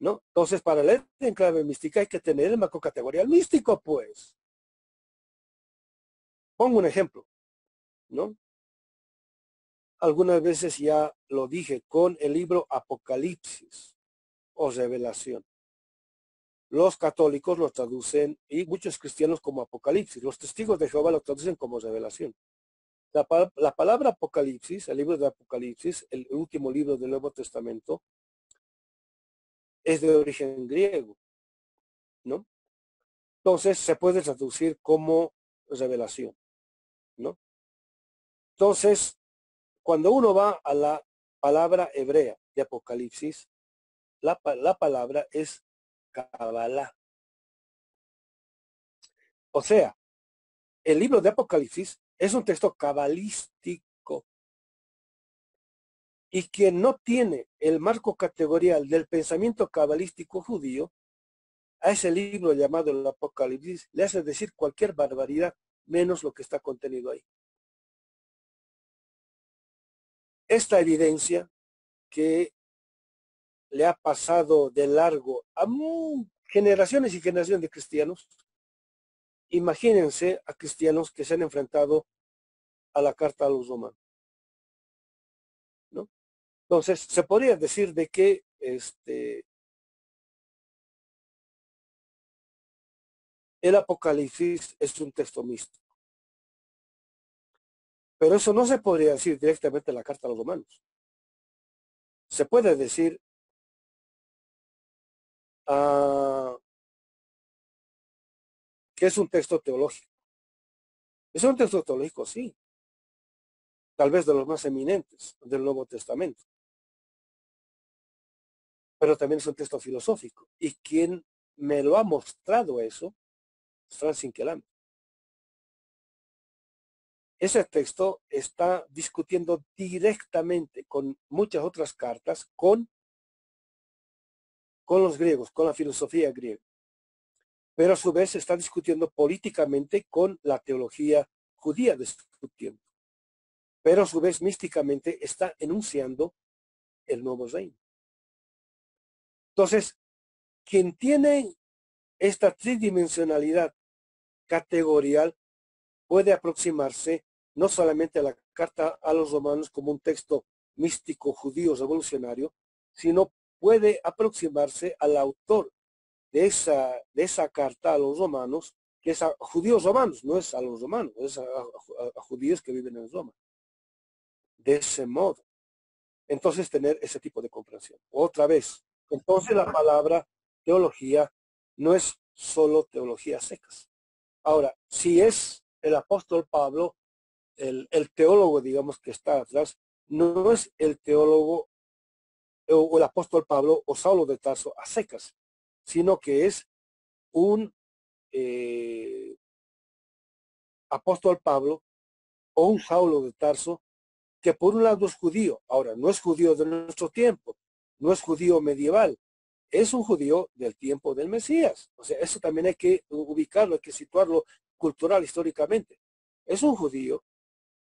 ¿No? Entonces, para leer en clave mística hay que tener el macro categorial místico, pues. Pongo un ejemplo, ¿no? Algunas veces ya lo dije con el libro Apocalipsis o revelación. los católicos lo traducen y muchos cristianos como Apocalipsis. Los testigos de Jehová lo traducen como revelación. La, la, palabra Apocalipsis, el libro de Apocalipsis, el último libro del Nuevo Testamento, es de origen griego, ¿no? Entonces se puede traducir como revelación, ¿no? Entonces, cuando uno va a la palabra hebrea de Apocalipsis, la, la palabra es Kabbalah. O sea, el libro de Apocalipsis es un texto cabalístico. Y quien no tiene el marco categorial del pensamiento cabalístico judío, a ese libro llamado el Apocalipsis le hace decir cualquier barbaridad menos lo que está contenido ahí. Esta evidencia que le ha pasado de largo a generaciones y generaciones de cristianos, imagínense a cristianos que se han enfrentado a la carta a los romanos. ¿no? Entonces, se podría decir de que este, el Apocalipsis es un texto místico. Pero eso no se podría decir directamente en la carta a los romanos. Se puede decir uh, que es un texto teológico. Es un texto teológico, sí. Tal vez de los más eminentes del Nuevo Testamento. Pero también es un texto filosófico. Y quien me lo ha mostrado eso es Francis Kellam. Ese texto está discutiendo directamente con muchas otras cartas con con los griegos, con la filosofía griega. Pero a su vez está discutiendo políticamente con la teología judía de su tiempo. Pero a su vez místicamente está enunciando el nuevo reino. Entonces, quien tiene esta tridimensionalidad categorial puede aproximarse no solamente a la carta a los romanos como un texto místico judío revolucionario, sino puede aproximarse al autor de esa, de esa carta a los romanos, que es a judíos romanos, no es a los romanos, es a, judíos que viven en Roma. De ese modo. Entonces tener ese tipo de comprensión. Otra vez, entonces la palabra teología no es solo teología secas. Ahora, si es el apóstol Pablo, el, el teólogo, digamos, que está atrás, no es el teólogo o el apóstol Pablo o Saulo de Tarso a secas, sino que es un eh, apóstol Pablo o un Saulo de Tarso que por un lado es judío, ahora no es judío de nuestro tiempo, no es judío medieval, es un judío del tiempo del Mesías. O sea, eso también hay que ubicarlo, hay que situarlo cultural, históricamente. Es un judío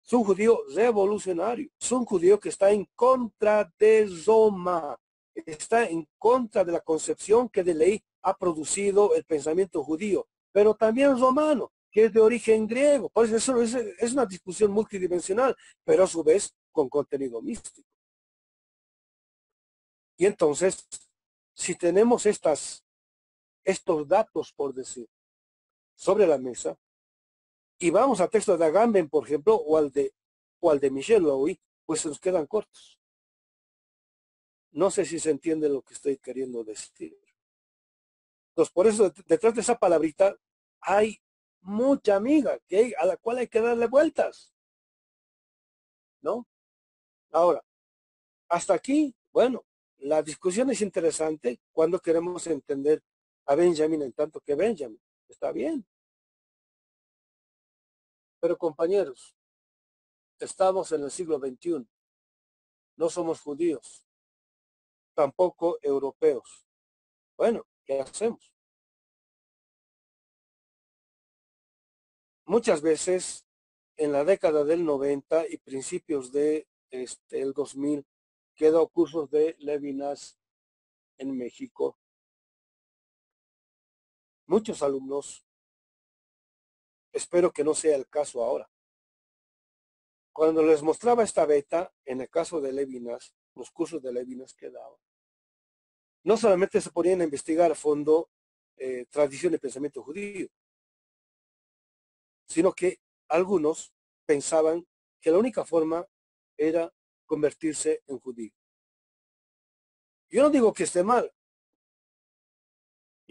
es un judío revolucionario, es un judío que está en contra de Roma, está en contra de la concepción que de ley ha producido el pensamiento judío, pero también romano, que es de origen griego. Por eso es, es una discusión multidimensional, pero a su vez con contenido místico. Y entonces, si tenemos estas, estos datos, por decir, sobre la mesa, y vamos a texto de Agamben, por ejemplo, o al de, o al de Michel Louis, pues se nos quedan cortos. No sé si se entiende lo que estoy queriendo decir. Entonces, por eso detrás de esa palabrita hay mucha amiga que a la cual hay que darle vueltas. ¿No? Ahora, hasta aquí, bueno, la discusión es interesante cuando queremos entender a Benjamin en tanto que Benjamin. Está bien. Pero compañeros, estamos en el siglo XXI. No somos judíos, tampoco europeos. Bueno, ¿qué hacemos? Muchas veces en la década del 90 y principios de este, el 2000 quedó cursos de Levinas en México. Muchos alumnos Espero que no sea el caso ahora. Cuando les mostraba esta beta, en el caso de Levinas, los cursos de Levinas que daba, no solamente se ponían a investigar a fondo eh, tradición de pensamiento judío, sino que algunos pensaban que la única forma era convertirse en judío. Yo no digo que esté mal.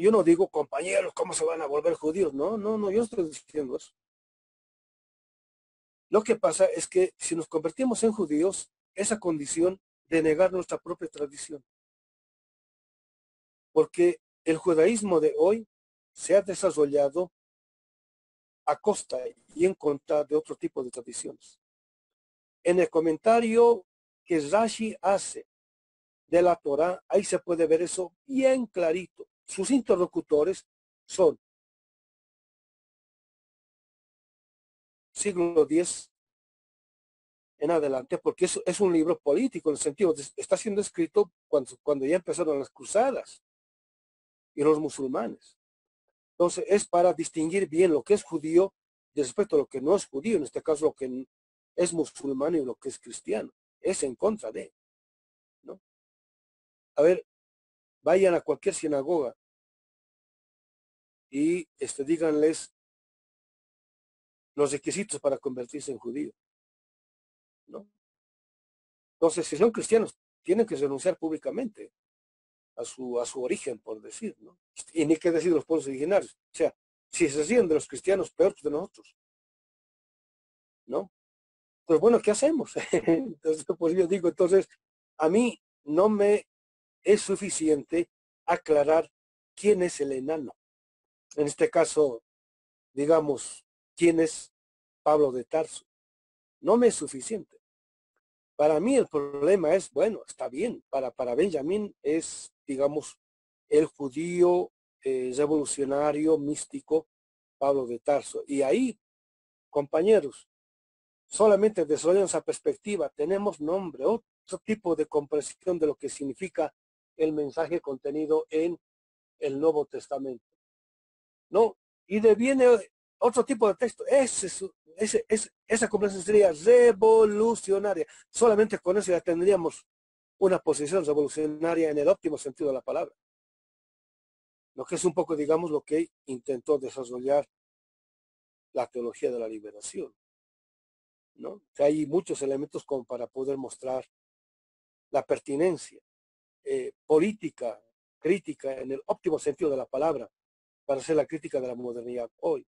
Yo no digo, compañeros, ¿cómo se van a volver judíos? No, no, no, yo no estoy diciendo eso. Lo que pasa es que si nos convertimos en judíos, esa condición de negar nuestra propia tradición. Porque el judaísmo de hoy se ha desarrollado a costa y en contra de otro tipo de tradiciones. En el comentario que Rashi hace de la Torah, ahí se puede ver eso bien clarito. Sus interlocutores son siglo X en adelante, porque es, es un libro político en el sentido de está siendo escrito cuando, cuando ya empezaron las cruzadas y los musulmanes. Entonces es para distinguir bien lo que es judío respecto a lo que no es judío, en este caso lo que es musulmán y lo que es cristiano. Es en contra de, ¿no? A ver, vayan a cualquier sinagoga y este, díganles los requisitos para convertirse en judío. ¿no? Entonces, si son cristianos, tienen que renunciar públicamente a su, a su origen, por decir, ¿no? Y ni qué decir los pueblos originarios. O sea, si se siguen de los cristianos, peor que de nosotros. ¿No? Pues bueno, ¿qué hacemos? entonces, pues yo digo, entonces, a mí no me es suficiente aclarar quién es el enano. En este caso, digamos, quién es Pablo de Tarso. No me es suficiente. Para mí el problema es, bueno, está bien, para, para Benjamín es, digamos, el judío eh, revolucionario, místico, Pablo de Tarso. Y ahí, compañeros, solamente desarrollando esa perspectiva, tenemos nombre, otro tipo de comprensión de lo que significa el mensaje contenido en el Nuevo Testamento. ¿No? Y deviene otro tipo de texto. Ese, ese, esa comprensión sería revolucionaria. Solamente con eso ya tendríamos una posición revolucionaria en el óptimo sentido de la palabra. Lo que es un poco, digamos, lo que intentó desarrollar la teología de la liberación. ¿no? Que hay muchos elementos como para poder mostrar la pertinencia eh, política, crítica, en el óptimo sentido de la palabra, para hacer la crítica de la modernidad hoy.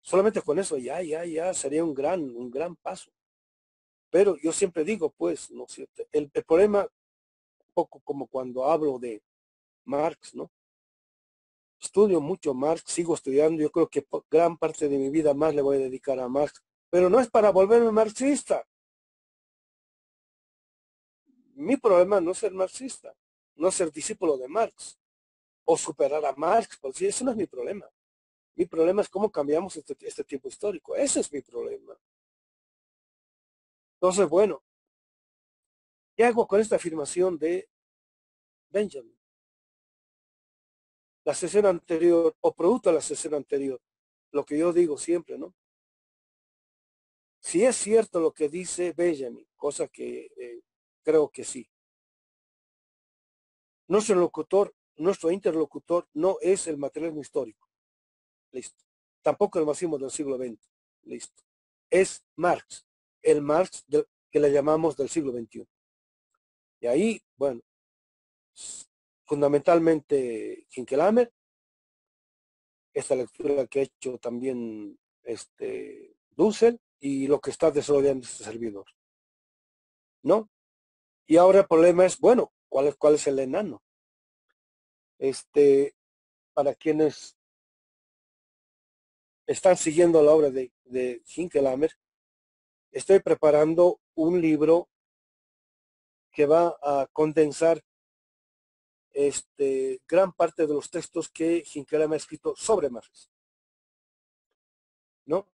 Solamente con eso ya, ya, ya sería un gran, un gran paso. Pero yo siempre digo, pues, ¿no El, el problema, un poco como cuando hablo de Marx, ¿no? Estudio mucho Marx, sigo estudiando, yo creo que gran parte de mi vida más le voy a dedicar a Marx, pero no es para volverme marxista. Mi problema no es ser marxista, no ser discípulo de Marx o superar a Marx, porque eso no es mi problema. Mi problema es cómo cambiamos este, este, tiempo histórico. Ese es mi problema. Entonces, bueno, ¿qué hago con esta afirmación de Benjamin? La sesión anterior, o producto de la sesión anterior, lo que yo digo siempre, ¿no? Si es cierto lo que dice Benjamin, cosa que eh, creo que sí. Nuestro locutor, nuestro interlocutor no es el materialismo histórico. Listo. Tampoco el marxismo del siglo XX. Listo. Es Marx, el Marx que le llamamos del siglo XXI. Y ahí, bueno, fundamentalmente Hinkelamer, esta lectura que ha hecho también este Dussel y lo que está desarrollando este servidor. ¿No? Y ahora el problema es, bueno, ¿cuál es, cuál es el enano? Este, para quienes están siguiendo la obra de, de Hinkelamer, estoy preparando un libro que va a condensar este, gran parte de los textos que Hinkelamer ha escrito sobre Marx. ¿No?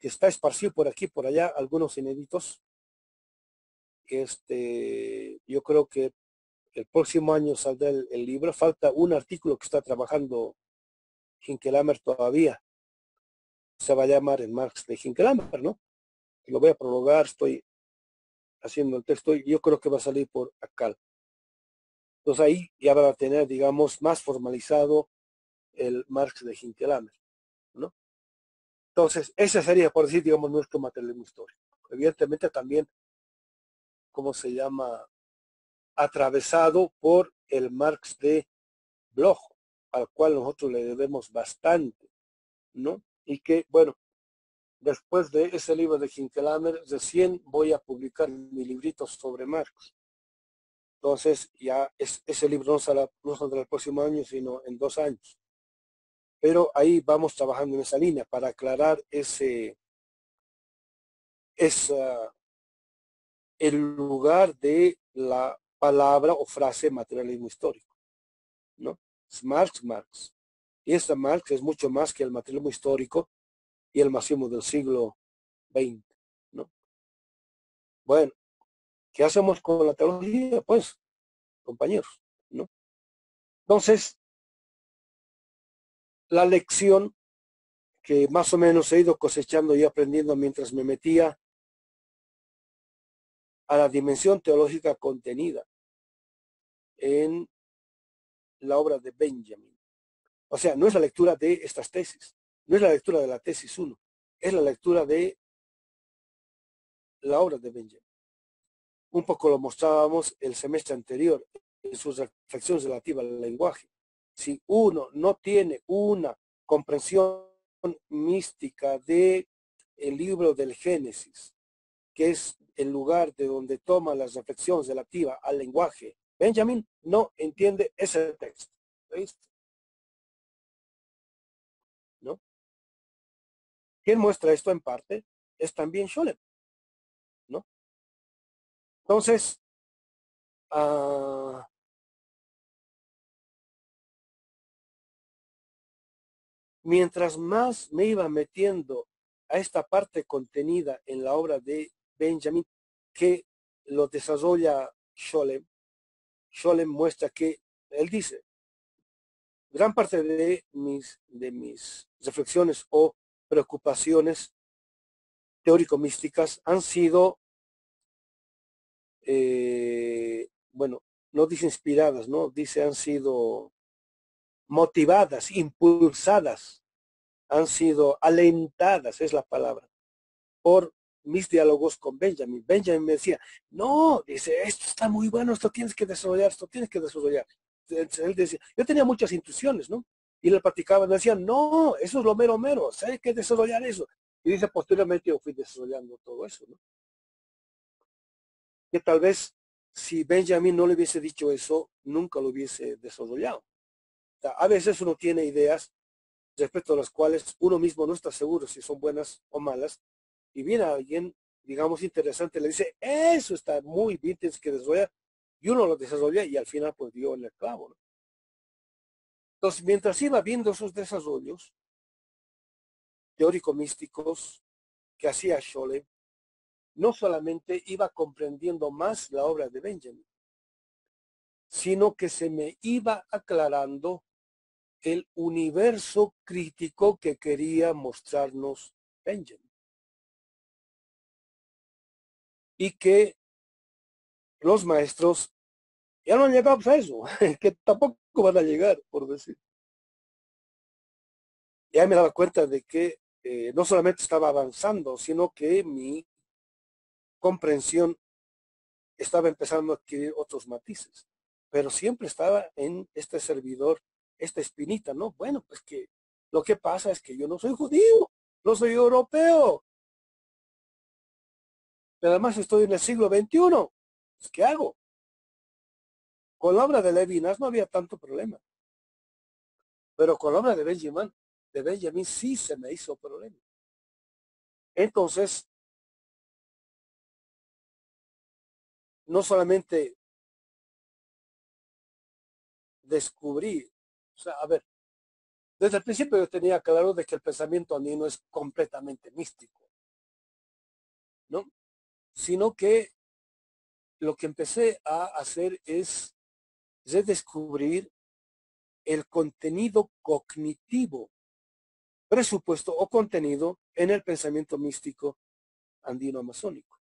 Que está esparcido por aquí, por allá, algunos inéditos. Este, yo creo que el próximo año saldrá el, libro. Falta un artículo que está trabajando Hinkelamer todavía se va a llamar el Marx de Hinkelamer, ¿no? Lo voy a prologar, estoy haciendo el texto y yo creo que va a salir por acá. Entonces ahí ya va a tener, digamos, más formalizado el Marx de Hinkelhammer, ¿no? Entonces, ese sería, por decir, digamos, nuestro materialismo histórico. Evidentemente también, ¿cómo se llama? Atravesado por el Marx de Bloch, al cual nosotros le debemos bastante, ¿no? Y que, bueno, después de ese libro de Hinkelhammer, recién voy a publicar mi librito sobre Marx. Entonces, ya ese libro no saldrá, no saldrá el próximo año, sino en dos años. Pero ahí vamos trabajando en esa línea para aclarar ese, esa, el lugar de la palabra o frase materialismo histórico. ¿no? Es Marx, Marx. Y esta Marx es mucho más que el materialismo histórico y el máximo del siglo XX. ¿no? Bueno, ¿qué hacemos con la teología? Pues, compañeros, ¿no? Entonces, la lección que más o menos he ido cosechando y aprendiendo mientras me metía a la dimensión teológica contenida en la obra de Benjamin. O sea, no es la lectura de estas tesis, no es la lectura de la tesis 1, es la lectura de la obra de Benjamin. Un poco lo mostrábamos el semestre anterior en sus reflexiones relativas al lenguaje. Si uno no tiene una comprensión mística de el libro del Génesis, que es el lugar de donde toma las reflexiones relativas al lenguaje Benjamin no entiende ese texto. ¿No? ¿Quién muestra esto en parte? Es también Scholem. ¿No? Entonces, ah, mientras más me iba metiendo a esta parte contenida en la obra de Benjamin, que lo desarrolla Scholem, Scholem muestra que, él dice, gran parte de mis, de mis reflexiones o preocupaciones teórico-místicas han sido, eh, bueno, no dice inspiradas, ¿no? Dice han sido motivadas, impulsadas, han sido alentadas, es la palabra, por mis diálogos con Benjamin. Benjamin me decía, no, dice, esto muy bueno, esto tienes que desarrollar, esto tienes que desarrollar. Él decía, yo tenía muchas intuiciones, ¿no? Y le platicaba, me decía, no, eso es lo mero mero, hay que desarrollar eso. Y dice, posteriormente yo fui desarrollando todo eso, ¿no? Que tal vez si Benjamin no le hubiese dicho eso, nunca lo hubiese desarrollado. a veces uno tiene ideas respecto a las cuales uno mismo no está seguro si son buenas o malas, y viene alguien, digamos, interesante, le dice, eso está muy bien, tienes que desarrollar, y uno lo desarrolla y al final pues dio en el clavo. Entonces, mientras iba viendo esos desarrollos teórico-místicos que hacía Scholle, no solamente iba comprendiendo más la obra de Benjamin, sino que se me iba aclarando el universo crítico que quería mostrarnos Benjamin. Y que los maestros ya no han llegado a eso, que tampoco van a llegar, por decir. Ya me daba cuenta de que eh, no solamente estaba avanzando, sino que mi comprensión estaba empezando a adquirir otros matices, pero siempre estaba en este servidor, esta espinita, ¿no? Bueno, pues que lo que pasa es que yo no soy judío, no soy europeo, pero además estoy en el siglo XXI. Pues, ¿Qué hago? Con la obra de Levinas no había tanto problema. Pero con la obra de Benjamin, de Benjamin sí se me hizo problema. Entonces, no solamente descubrí, o sea, a ver, desde el principio yo tenía claro de que el pensamiento andino es completamente místico, ¿no? Sino que lo que empecé a hacer es redescubrir el contenido cognitivo, presupuesto o contenido en el pensamiento místico andino-amazónico.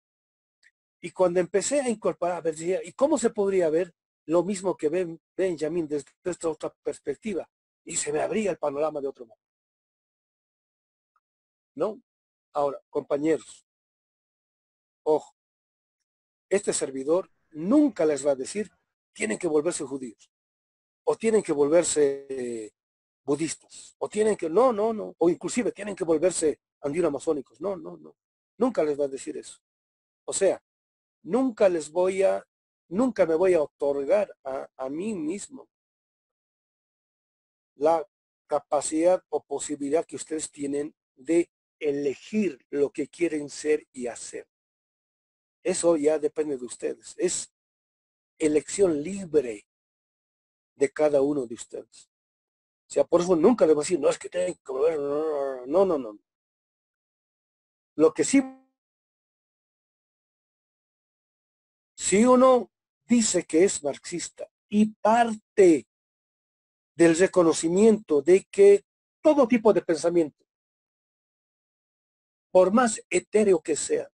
Y cuando empecé a incorporar, a ver, ¿y cómo se podría ver lo mismo que ven Benjamin desde esta otra perspectiva? y se me abría el panorama de otro modo. ¿No? Ahora, compañeros, ojo, este servidor nunca les va a decir, tienen que volverse judíos, o tienen que volverse eh, budistas, o tienen que, no, no, no, o inclusive tienen que volverse andino-amazónicos, no, no, no, nunca les va a decir eso. O sea, nunca les voy a, nunca me voy a otorgar a, a mí mismo la capacidad o posibilidad que ustedes tienen de elegir lo que quieren ser y hacer. Eso ya depende de ustedes. Es elección libre de cada uno de ustedes. O sea, por eso nunca les voy a decir, no es que tienen que volver, no, no, no. Lo que sí, si uno dice que es marxista y parte del reconocimiento de que todo tipo de pensamiento, por más etéreo que sea,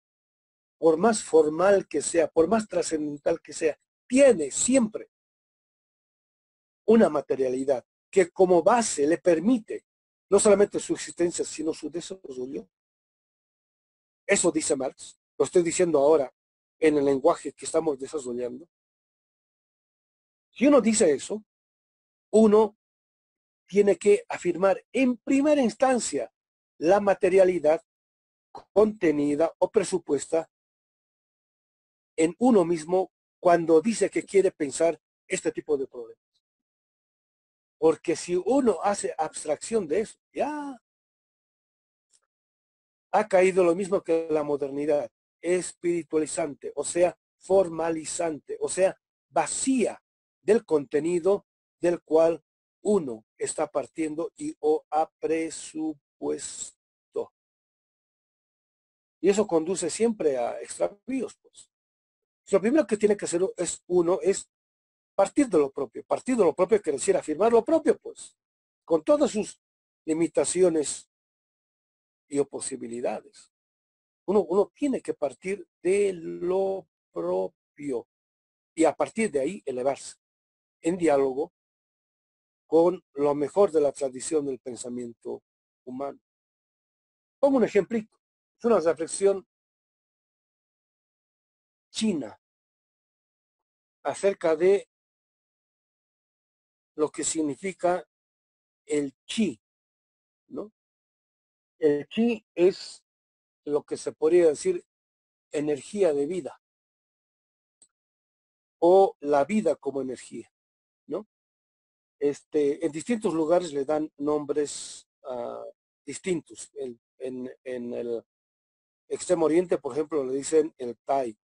por más formal que sea, por más trascendental que sea, tiene siempre una materialidad que como base le permite no solamente su existencia, sino su desarrollo. Eso dice Marx, lo estoy diciendo ahora en el lenguaje que estamos desarrollando. Si uno dice eso, uno tiene que afirmar en primera instancia la materialidad contenida o presupuesta en uno mismo cuando dice que quiere pensar este tipo de problemas. Porque si uno hace abstracción de eso, ya ha caído lo mismo que la modernidad, espiritualizante, o sea, formalizante, o sea, vacía del contenido del cual uno está partiendo y o ha presupuesto. Y eso conduce siempre a extravíos, pues. Lo primero que tiene que hacer es uno es partir de lo propio. Partir de lo propio quiere decir afirmar lo propio, pues, con todas sus limitaciones y posibilidades. Uno, uno tiene que partir de lo propio y a partir de ahí elevarse en diálogo con lo mejor de la tradición del pensamiento humano. Pongo un ejemplito. Es una reflexión china acerca de lo que significa el chi, ¿no? El chi es lo que se podría decir energía de vida o la vida como energía, ¿no? Este, en distintos lugares le dan nombres uh, distintos. En, en, el extremo oriente, por ejemplo, le dicen el Tai.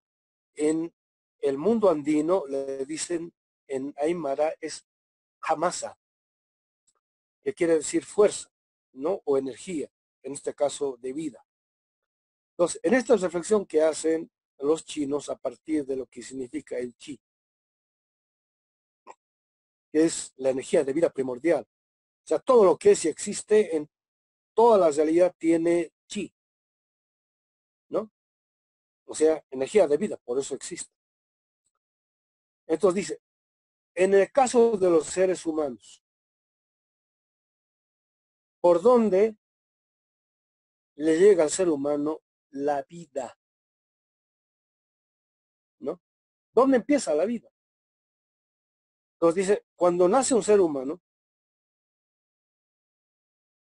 En el mundo andino le dicen en Aymara es Hamasa, que quiere decir fuerza, ¿no? O energía, en este caso de vida. Entonces, en esta reflexión que hacen los chinos a partir de lo que significa el chi, que es la energía de vida primordial. O sea, todo lo que es y existe en toda la realidad tiene chi, ¿no? O sea, energía de vida, por eso existe. Entonces dice, en el caso de los seres humanos, ¿por dónde le llega al ser humano la vida? ¿No? ¿Dónde empieza la vida? Entonces dice, cuando nace un ser humano,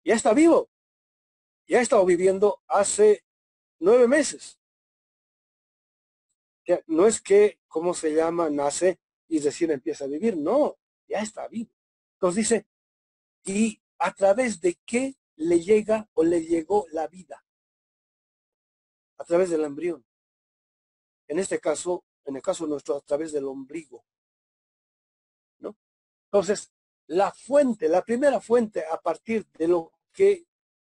ya está vivo. Ya ha estado viviendo hace nueve meses. No es que, ¿cómo se llama? Nace y recién empieza a vivir. No, ya está vivo. Entonces dice, ¿y a través de qué le llega o le llegó la vida? A través del embrión. En este caso, en el caso nuestro, a través del ombligo. ¿No? Entonces, la fuente, la primera fuente a partir de lo que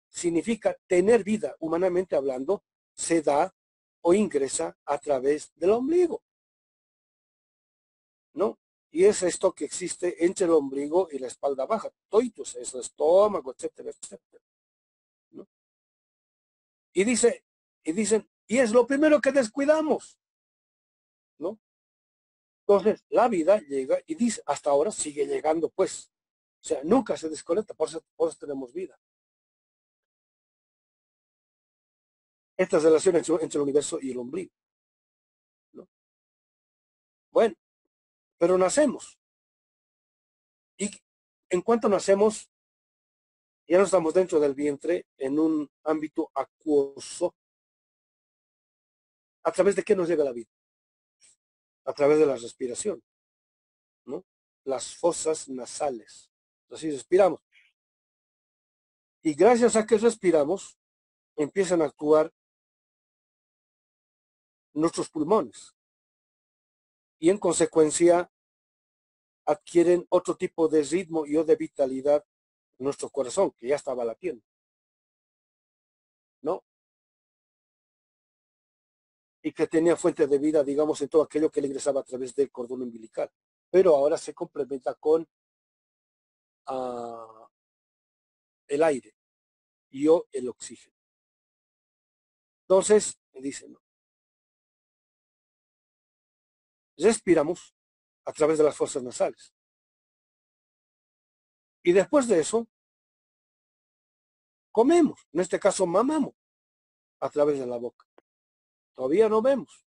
significa tener vida, humanamente hablando, se da o ingresa a través del ombligo. ¿No? Y es esto que existe entre el ombligo y la espalda baja, toitos, es el estómago, etcétera, etcétera. ¿no? Y dice, y dicen, y es lo primero que descuidamos, ¿no? Entonces, la vida llega y dice, hasta ahora sigue llegando, pues, O sea, nunca se desconecta, por eso, tenemos vida. Esta relación entre, entre el universo y el ombligo. ¿no? Bueno, pero nacemos. Y en cuanto nacemos, ya no estamos dentro del vientre en un ámbito acuoso. ¿A través de qué nos llega la vida? A través de la respiración, ¿no? Las fosas nasales. Así respiramos. Y gracias a que respiramos, empiezan a actuar nuestros pulmones. Y en consecuencia adquieren otro tipo de ritmo y o de vitalidad en nuestro corazón, que ya estaba latiendo. ¿No? Y que tenía fuente de vida, digamos, en todo aquello que le ingresaba a través del cordón umbilical. Pero ahora se complementa con ah, el aire y o el oxígeno. Entonces, dicen, ¿no? Respiramos a través de las fosas nasales. Y después de eso, comemos, en este caso mamamos, a través de la boca. Todavía no vemos,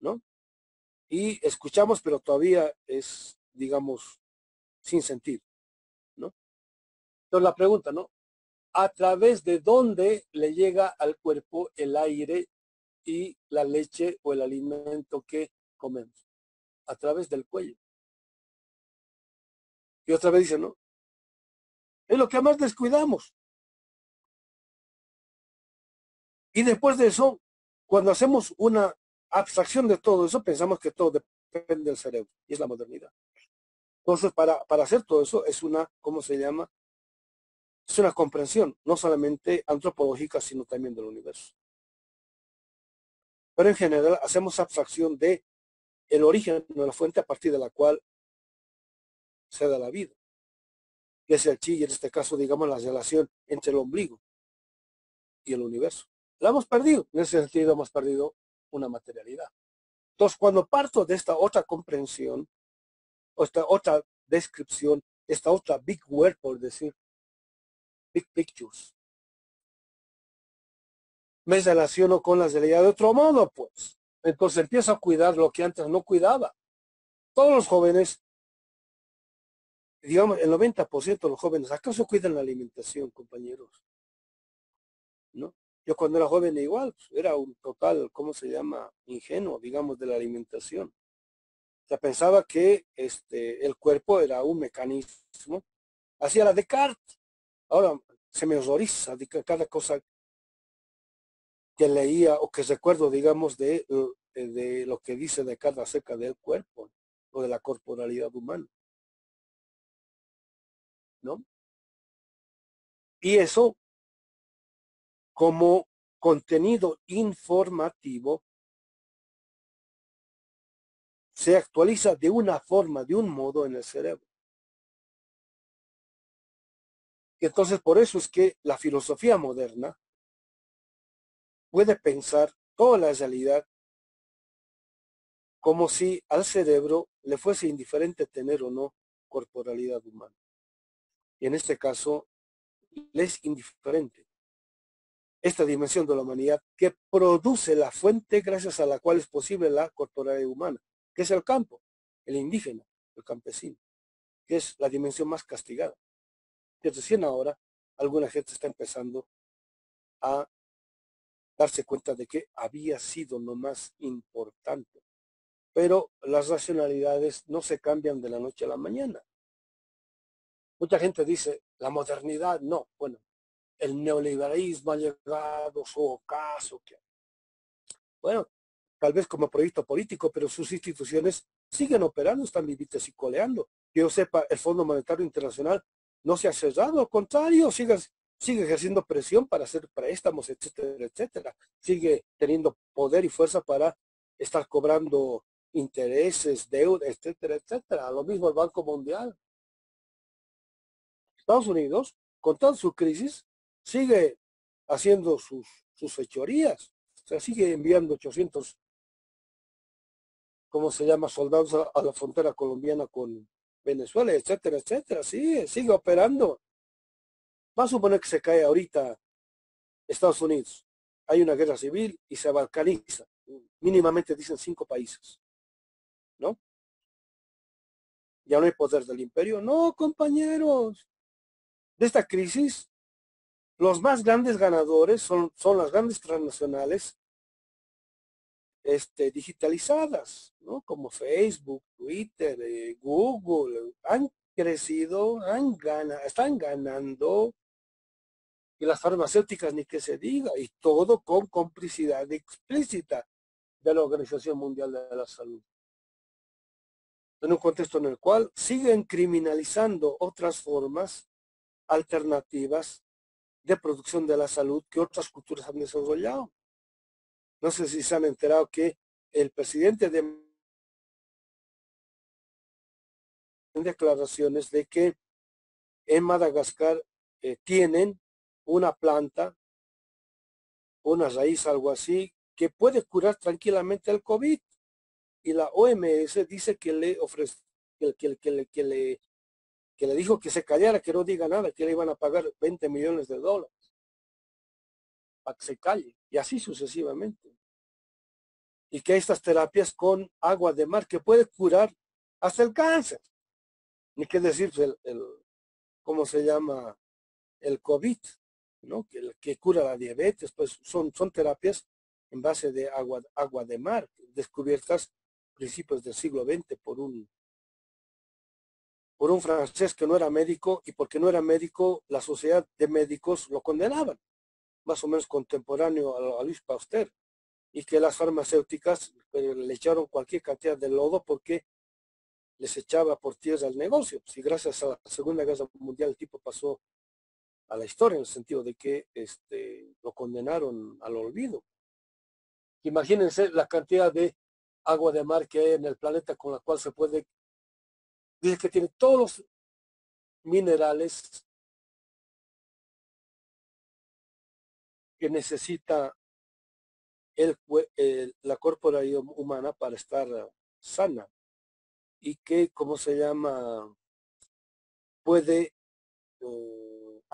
¿no? Y escuchamos, pero todavía es, digamos, sin sentir, ¿no? Entonces la pregunta, ¿no? ¿A través de dónde le llega al cuerpo el aire y la leche o el alimento que comemos? a través del cuello. Y otra vez dice, no, es lo que más descuidamos. Y después de eso, cuando hacemos una abstracción de todo eso, pensamos que todo depende del cerebro, y es la modernidad. Entonces, para, para hacer todo eso, es una, ¿cómo se llama? Es una comprensión, no solamente antropológica, sino también del universo. Pero en general hacemos abstracción de el origen de la fuente a partir de la cual se da la vida, que es el chi, y en este caso, digamos, la relación entre el ombligo y el universo. La hemos perdido, en ese sentido hemos perdido una materialidad. Entonces, cuando parto de esta otra comprensión, o esta otra descripción, esta otra big word, por decir, big pictures, me relaciono con la realidad de otro modo, pues. Entonces empieza a cuidar lo que antes no cuidaba. Todos los jóvenes, digamos, el 90% de los jóvenes, ¿acaso cuidan la alimentación, compañeros? ¿No? Yo cuando era joven igual, pues, era un total, ¿cómo se llama? Ingenuo, digamos, de la alimentación. Ya pensaba que este, el cuerpo era un mecanismo. Hacía la Descartes. Ahora se me horroriza de cada cosa que leía o que recuerdo, digamos, de, eh, de lo que dice de cada acerca del cuerpo o de la corporalidad humana. ¿No? Y eso como contenido informativo se actualiza de una forma, de un modo en el cerebro. Y entonces por eso es que la filosofía moderna puede pensar toda la realidad como si al cerebro le fuese indiferente tener o no corporalidad humana. Y en este caso, le es indiferente esta dimensión de la humanidad que produce la fuente gracias a la cual es posible la corporalidad humana, que es el campo, el indígena, el campesino, que es la dimensión más castigada. Que recién ahora alguna gente está empezando a darse cuenta de que había sido lo más importante. Pero las racionalidades no se cambian de la noche a la mañana. Mucha gente dice, la modernidad, no. Bueno, el neoliberalismo ha llegado su ocaso. Bueno, tal vez como proyecto político, pero sus instituciones siguen operando, están vivitas y coleando. Que yo sepa, el Fondo Monetario Internacional no se ha cerrado, al contrario, sigue sigue ejerciendo presión para hacer préstamos, etcétera, etcétera. Sigue teniendo poder y fuerza para estar cobrando intereses, deuda, etcétera, etcétera. Lo mismo el Banco Mundial. Estados Unidos, con toda su crisis, sigue haciendo sus, sus fechorías. O sea, sigue enviando 800, ¿cómo se llama?, soldados a, la frontera colombiana con, Venezuela, etcétera, etcétera. Sí, sigue operando. Va a suponer que se cae ahorita Estados Unidos. Hay una guerra civil y se balcaniza. Mínimamente dicen cinco países. ¿No? Ya no hay poder del imperio. No, compañeros. De esta crisis, los más grandes ganadores son, son las grandes transnacionales este, digitalizadas, ¿no? Como Facebook, Twitter, eh, Google, han crecido, han ganado, están ganando, y las farmacéuticas ni que se diga, y todo con complicidad explícita de la Organización Mundial de la Salud. En un contexto en el cual siguen criminalizando otras formas alternativas de producción de la salud que otras culturas han desarrollado. No sé si se han enterado que el presidente de declaraciones de que en Madagascar eh, tienen una planta, una raíz, algo así, que puede curar tranquilamente el COVID. Y la OMS dice que le ofrece, que, que, que, que, le, que le dijo que se callara, que no diga nada, que le iban a pagar 20 millones de dólares para que se calle, y así sucesivamente. Y que estas terapias con agua de mar que puede curar hasta el cáncer. Ni qué decir el, el ¿cómo se llama? El COVID, Que, cura la diabetes, pues son, son terapias en base de agua, agua de mar, descubiertas principios del siglo XX por un, por un francés que no era médico y porque no era médico, la sociedad de médicos lo condenaban más o menos contemporáneo a, Luis Pasteur, y que las farmacéuticas eh, le echaron cualquier cantidad de lodo porque les echaba por tierra el negocio. Si gracias a la Segunda Guerra Mundial el tipo pasó a la historia en el sentido de que este, lo condenaron al olvido. Imagínense la cantidad de agua de mar que hay en el planeta con la cual se puede, dice que tiene todos los minerales que necesita el, la corporalidad humana para estar sana y que, ¿cómo se llama? Puede eh,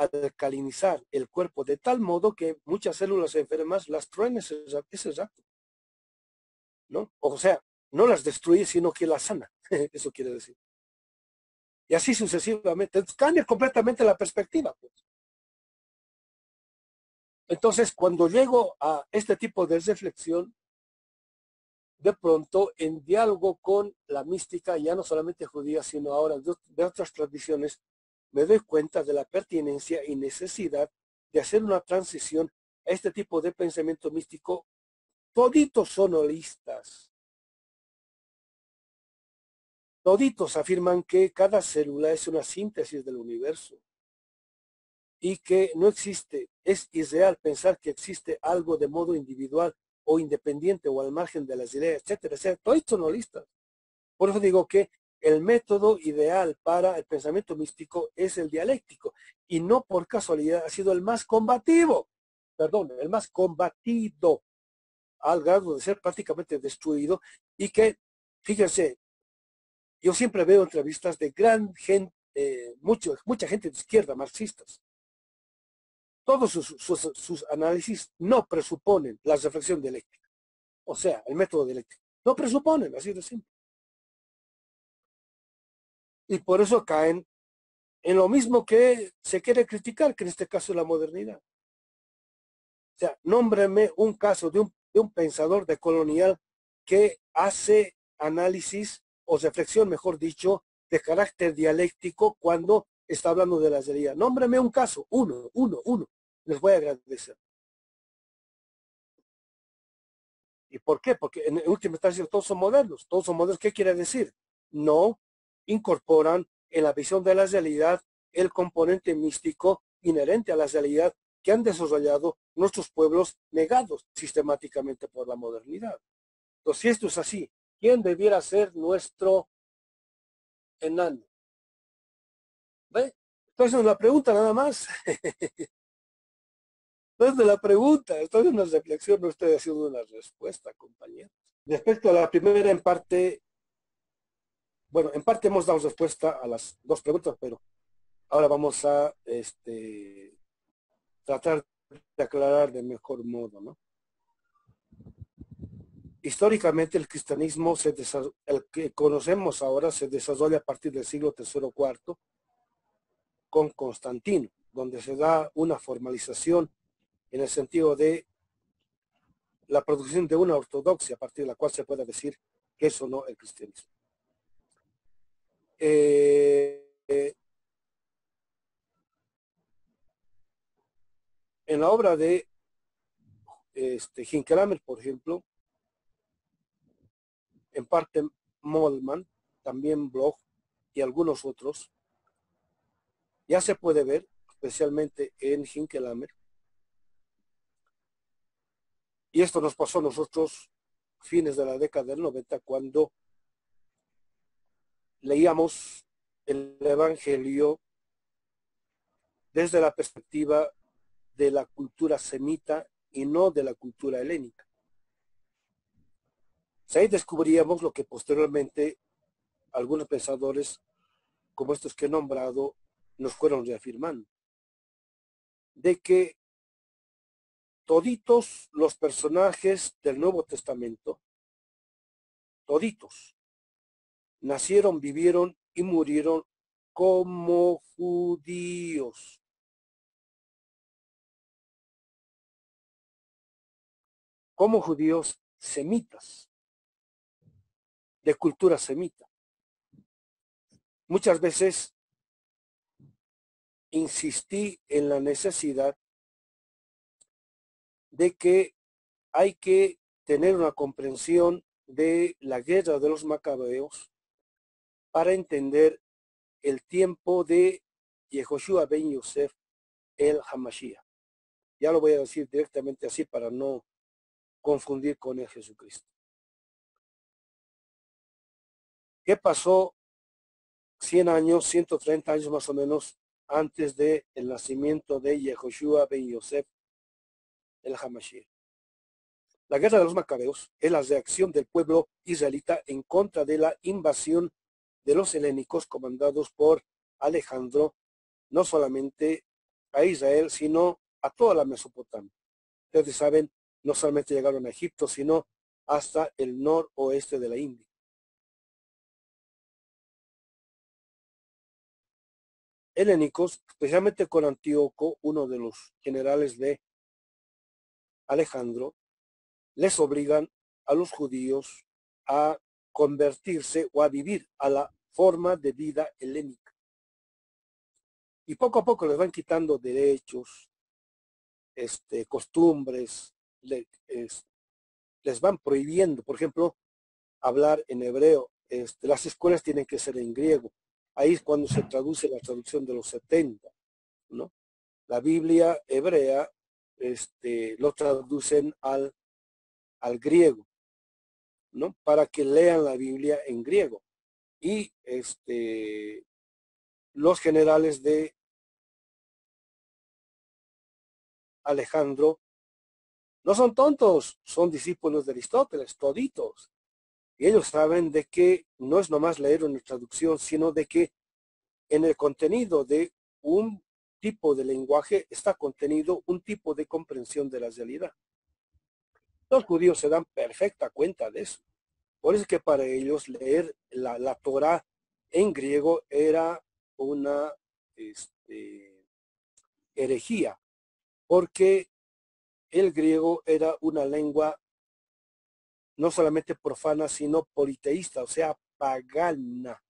alcalinizar el cuerpo de tal modo que muchas células enfermas las truene ese rato. ¿No? O sea, no las destruye, sino que las sana. Eso quiere decir. Y así sucesivamente. Cambia completamente la perspectiva. Pues. Entonces, cuando llego a este tipo de reflexión, de pronto, en diálogo con la mística, ya no solamente judía, sino ahora de, otras tradiciones, me doy cuenta de la pertinencia y necesidad de hacer una transición a este tipo de pensamiento místico. Toditos son holistas. Toditos afirman que cada célula es una síntesis del universo y que no existe, es irreal pensar que existe algo de modo individual o independiente o al margen de las ideas, etcétera, etcétera. Todos son no listas. Por eso digo que el método ideal para el pensamiento místico es el dialéctico y no por casualidad ha sido el más combativo, perdón, el más combatido al grado de ser prácticamente destruido y que, fíjense, yo siempre veo entrevistas de gran gente, mucho, mucha gente de izquierda, marxistas, todos sus, análisis no presuponen la reflexión dialéctica. O sea, el método dialéctico. No presuponen, así de simple. Y por eso caen en lo mismo que se quiere criticar, que en este caso es la modernidad. O sea, nómbreme un caso de un, de un pensador de colonial que hace análisis o reflexión, mejor dicho, de carácter dialéctico cuando está hablando de la sería. Nómbreme un caso, uno, uno, uno les voy a agradecer. ¿Y por qué? Porque en última instancia todos son modernos. Todos son modernos. ¿Qué quiere decir? No incorporan en la visión de la realidad el componente místico inherente a la realidad que han desarrollado nuestros pueblos negados sistemáticamente por la modernidad. Entonces, si esto es así, ¿quién debiera ser nuestro enano? ¿Ve? Entonces, una pregunta nada más. No es de la pregunta, esto es una reflexión, no estoy haciendo una respuesta, compañeros. Respecto a la primera en parte, bueno, en parte hemos dado respuesta a las dos preguntas, pero ahora vamos a este, tratar de aclarar de mejor modo. Históricamente el cristianismo, se el que conocemos ahora, se desarrolla a partir del siglo III o IV con Constantino, donde se da una formalización en el sentido de la producción de una ortodoxia a partir de la cual se puede decir que eso no el cristianismo. Eh, en la obra de este, por ejemplo, en parte Mollman, también Bloch y algunos otros, ya se puede ver, especialmente en Hinkelamer, y esto nos pasó a nosotros fines de la década del 90 cuando leíamos el Evangelio desde la perspectiva de la cultura semita y no de la cultura helénica. Ahí descubríamos lo que posteriormente algunos pensadores, como estos que he nombrado, nos fueron reafirmando, de que toditos los personajes del Nuevo Testamento, toditos, nacieron, vivieron y murieron como judíos. Como judíos semitas, de cultura semita. Muchas veces insistí en la necesidad de que hay que tener una comprensión de la guerra de los macabeos para entender el tiempo de Yehoshua ben Yosef el Hamashiach. Ya lo voy a decir directamente así para no confundir con el Jesucristo. ¿Qué pasó 100 años, 130 años más o menos antes del el nacimiento de Yehoshua ben Yosef el Hamashiach? La guerra de los macabeos es la reacción del pueblo israelita en contra de la invasión de los helénicos comandados por Alejandro, no solamente a Israel, sino a toda la Mesopotamia. Ustedes saben, no solamente llegaron a Egipto, sino hasta el noroeste de la India. Helénicos, especialmente con Antíoco, uno de los generales de Alejandro, les obligan a los judíos a convertirse o a vivir a la forma de vida helénica. Y poco a poco les van quitando derechos, este, costumbres, les, van prohibiendo, por ejemplo, hablar en hebreo. Este, las escuelas tienen que ser en griego. Ahí es cuando se traduce la traducción de los 70, ¿no? La Biblia hebrea este, lo traducen al, al griego, ¿no? Para que lean la Biblia en griego y este, los generales de Alejandro no son tontos, son discípulos de Aristóteles, toditos. Y ellos saben de que no es nomás leer una traducción, sino de que en el contenido de un tipo de lenguaje está contenido un tipo de comprensión de la realidad. Los judíos se dan perfecta cuenta de eso. Por eso que para ellos leer la, la Torah en griego era una este, herejía, porque el griego era una lengua no solamente profana, sino politeísta, o sea, pagana,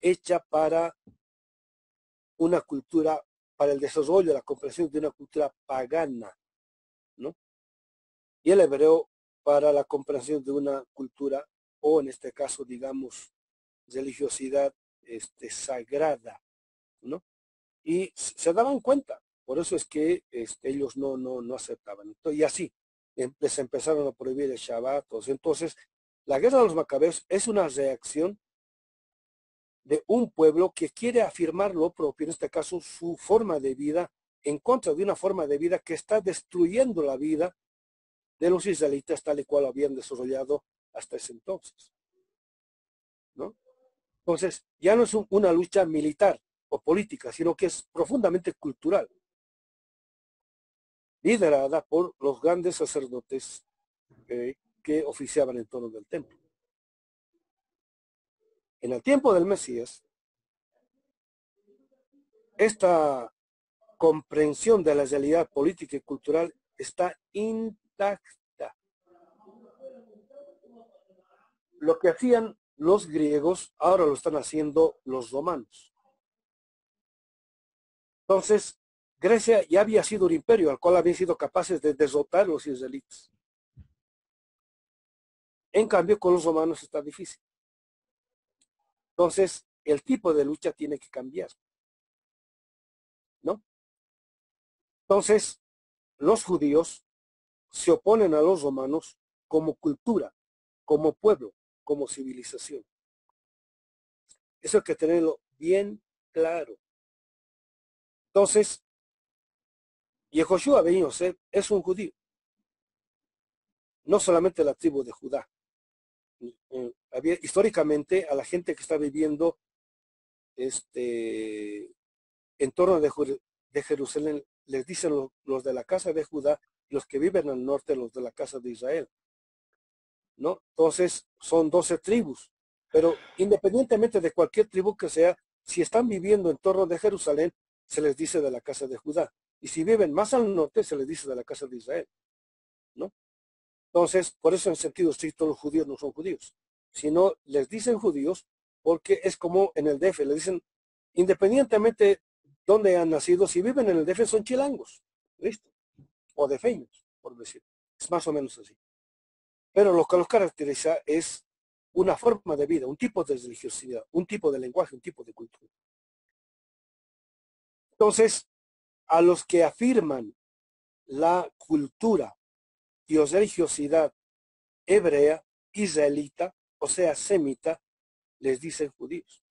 hecha para una cultura, para el desarrollo, la comprensión de una cultura pagana, ¿no? Y el hebreo para la comprensión de una cultura o en este caso, digamos, religiosidad este, sagrada, ¿no? Y se daban cuenta, por eso es que este, ellos no, no, no aceptaban. y así, em, les empezaron a prohibir el Shabbat. Entonces, la guerra de los macabeos es una reacción de un pueblo que quiere afirmar lo propio, en este caso su forma de vida, en contra de una forma de vida que está destruyendo la vida de los israelitas tal y cual habían desarrollado hasta ese entonces. ¿no? Entonces, ya no es una lucha militar o política, sino que es profundamente cultural, liderada por los grandes sacerdotes eh, que oficiaban en torno del templo. En el tiempo del Mesías, esta comprensión de la realidad política y cultural está Lo que hacían los griegos, ahora lo están haciendo los romanos. Entonces, Grecia ya había sido un imperio al cual habían sido capaces de derrotar los israelitas. En cambio, con los romanos está difícil. Entonces, el tipo de lucha tiene que cambiar. ¿No? Entonces, los judíos se oponen a los romanos como cultura, como pueblo, como civilización. Eso hay que tenerlo bien claro. Entonces, Yehoshua ben Yosef es un judío, no solamente la tribu de Judá. Eh, había, históricamente a la gente que está viviendo este, en torno de, de Jerusalén les dicen los, de la casa de Judá los que viven al norte los de la casa de Israel. ¿No? Entonces son doce tribus, pero independientemente de cualquier tribu que sea, si están viviendo en torno de Jerusalén, se les dice de la casa de Judá. Y si viven más al norte, se les dice de la casa de Israel. ¿No? Entonces, por eso en sentido estricto los judíos no son judíos, sino les dicen judíos porque es como en el DF, le dicen, independientemente donde han nacido, si viven en el DF son chilangos, ¿listo? O defeños, por decir. Es más o menos así. Pero lo que los caracteriza es una forma de vida, un tipo de religiosidad, un tipo de lenguaje, un tipo de cultura. Entonces, a los que afirman la cultura y religiosidad hebrea, israelita, o sea, semita, les dicen judíos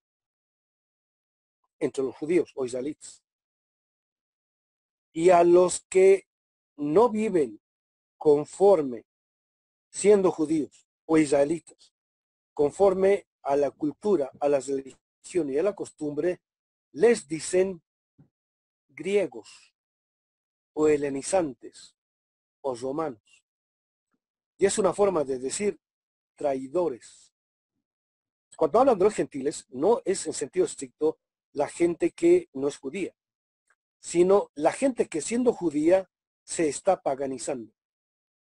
entre los judíos o israelitas. Y a los que no viven conforme siendo judíos o israelitas, conforme a la cultura, a la religión y a la costumbre, les dicen griegos o helenizantes o romanos. Y es una forma de decir traidores. Cuando hablan de los gentiles, no es en sentido estricto la gente que no es judía, sino la gente que siendo judía se está paganizando,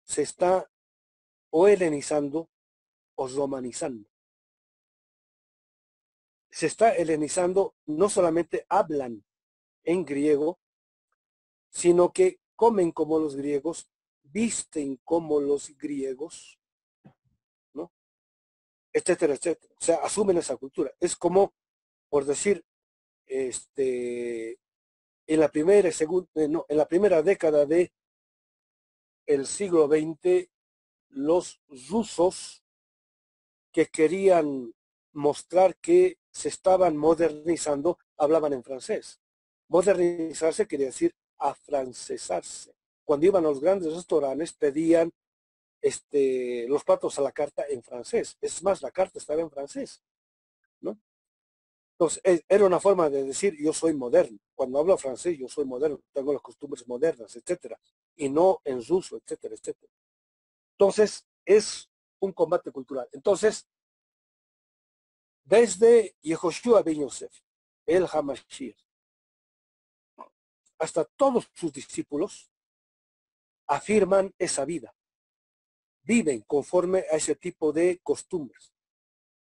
se está o helenizando o romanizando. Se está helenizando, no solamente hablan en griego, sino que comen como los griegos, visten como los griegos, ¿no? Etcétera, etcétera. O sea, asumen esa cultura. Es como, por decir, este, en la primera, eh, no, en la primera década de el siglo XX, los rusos que querían mostrar que se estaban modernizando, hablaban en francés. Modernizarse quiere decir afrancesarse. Cuando iban a los grandes restaurantes pedían este, los platos a la carta en francés. Es más, la carta estaba en francés. Entonces, era una forma de decir yo soy moderno. Cuando hablo francés, yo soy moderno, tengo las costumbres modernas, etcétera, y no en ruso, etcétera, etcétera. Entonces, es un combate cultural. Entonces, desde Yehoshua ben Yosef, el Hamashiach, hasta todos sus discípulos afirman esa vida. Viven conforme a ese tipo de costumbres.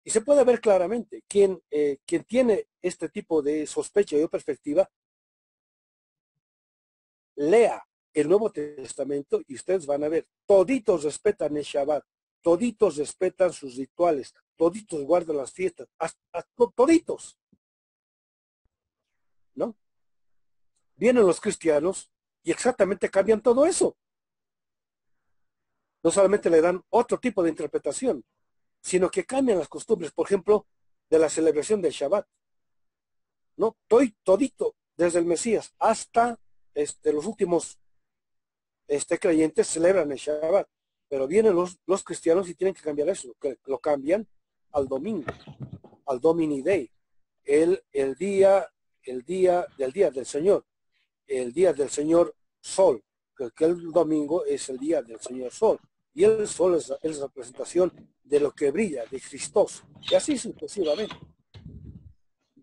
Y se puede ver claramente, quien, eh, tiene este tipo de sospecha y perspectiva, lea el Nuevo Testamento y ustedes van a ver, toditos respetan el Shabbat, toditos respetan sus rituales, toditos guardan las fiestas, hasta, toditos. ¿No? Vienen los cristianos y exactamente cambian todo eso. No solamente le dan otro tipo de interpretación, sino que cambian las costumbres, por ejemplo, de la celebración del Shabbat. ¿No? Estoy todito, desde el Mesías hasta este, los últimos este, creyentes celebran el Shabbat, pero vienen los, los cristianos y tienen que cambiar eso, que lo cambian al domingo, al Domini Dei, el, el día, el día del día del Señor, el día del Señor Sol, que el domingo es el día del Señor Sol. Y el sol es, es la representación de lo que brilla, de Cristos. Y así sucesivamente.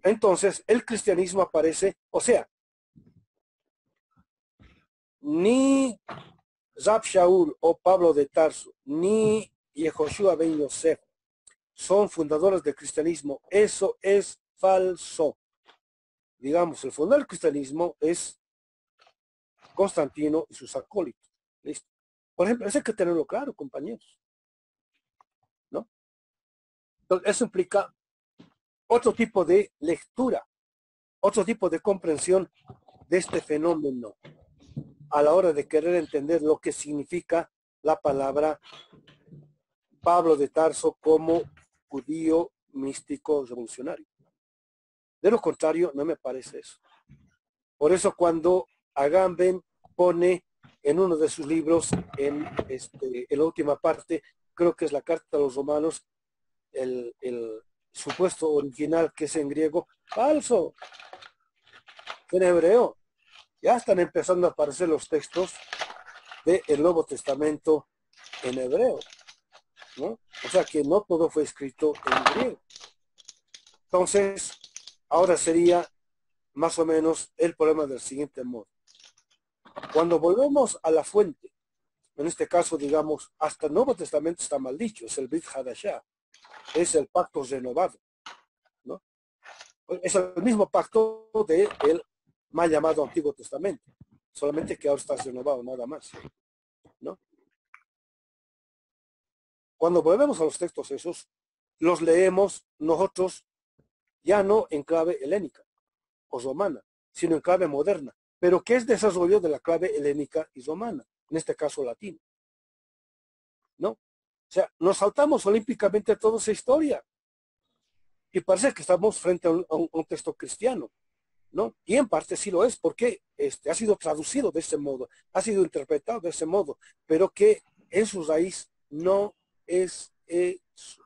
Entonces, el cristianismo aparece, o sea, ni Zab Shaul o Pablo de Tarso, ni Yehoshua ben Yosef son fundadores del cristianismo. Eso es falso. Digamos, el fundador del cristianismo es Constantino y sus acólitos. ¿Listo? Por ejemplo, eso hay que tenerlo claro, compañeros. ¿No? Entonces, eso implica otro tipo de lectura, otro tipo de comprensión de este fenómeno a la hora de querer entender lo que significa la palabra Pablo de Tarso como judío místico revolucionario. De lo contrario, no me parece eso. Por eso cuando Agamben pone en uno de sus libros, en, este, en la última parte, creo que es la carta a los romanos, el, supuesto original que es en griego, falso. En hebreo, ya están empezando a aparecer los textos del Nuevo Testamento en hebreo. ¿no? O sea que no todo fue escrito en griego. Entonces, ahora sería más o menos el problema del siguiente modo. Cuando volvemos a la fuente, en este caso, digamos, hasta el Nuevo Testamento está mal dicho, es el Brit Hadashah, es el pacto renovado, ¿no? Es el mismo pacto del el mal llamado Antiguo Testamento, solamente que ahora está renovado, nada más, ¿no? Cuando volvemos a los textos esos, los leemos nosotros ya no en clave helénica o romana, sino en clave moderna, pero que es desarrollo de la clave helénica y romana, en este caso latina. ¿No? O sea, nos saltamos olímpicamente toda esa historia. Y parece que estamos frente a un, texto cristiano, ¿no? Y en parte sí lo es, porque este, ha sido traducido de ese modo, ha sido interpretado de ese modo, pero que en su raíz no es eso.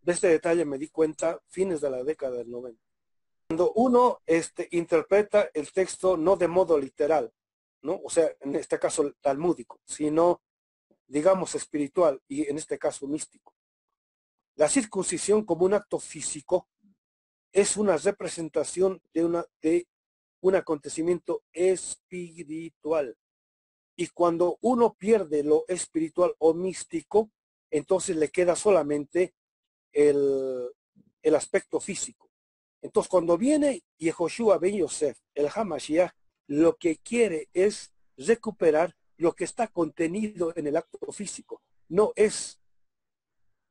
De este detalle me di cuenta fines de la década del 90. Cuando uno este, interpreta el texto no de modo literal, ¿no? O sea, en este caso talmúdico, sino, digamos, espiritual y en este caso místico. La circuncisión como un acto físico es una representación de, una, de un acontecimiento espiritual. Y cuando uno pierde lo espiritual o místico, entonces le queda solamente el, el aspecto físico. Entonces, cuando viene Yehoshua ben Yosef, el Hamashiach, lo que quiere es recuperar lo que está contenido en el acto físico. No es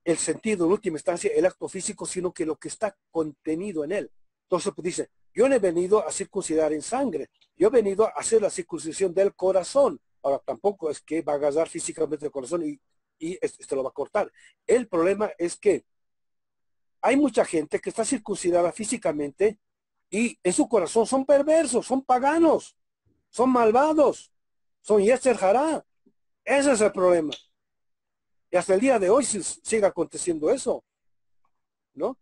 el sentido, en última instancia, el acto físico, sino que lo que está contenido en él. Entonces, pues dice, yo no he venido a circuncidar en sangre, yo he venido a hacer la circuncisión del corazón. Ahora, tampoco es que va a agarrar físicamente el corazón y, y este lo va a cortar. El problema es que hay mucha gente que está circuncidada físicamente y en su corazón son perversos, son paganos, son malvados, son Yetzer Hará. Ese es el problema. Y hasta el día de hoy sigue aconteciendo eso. ¿No?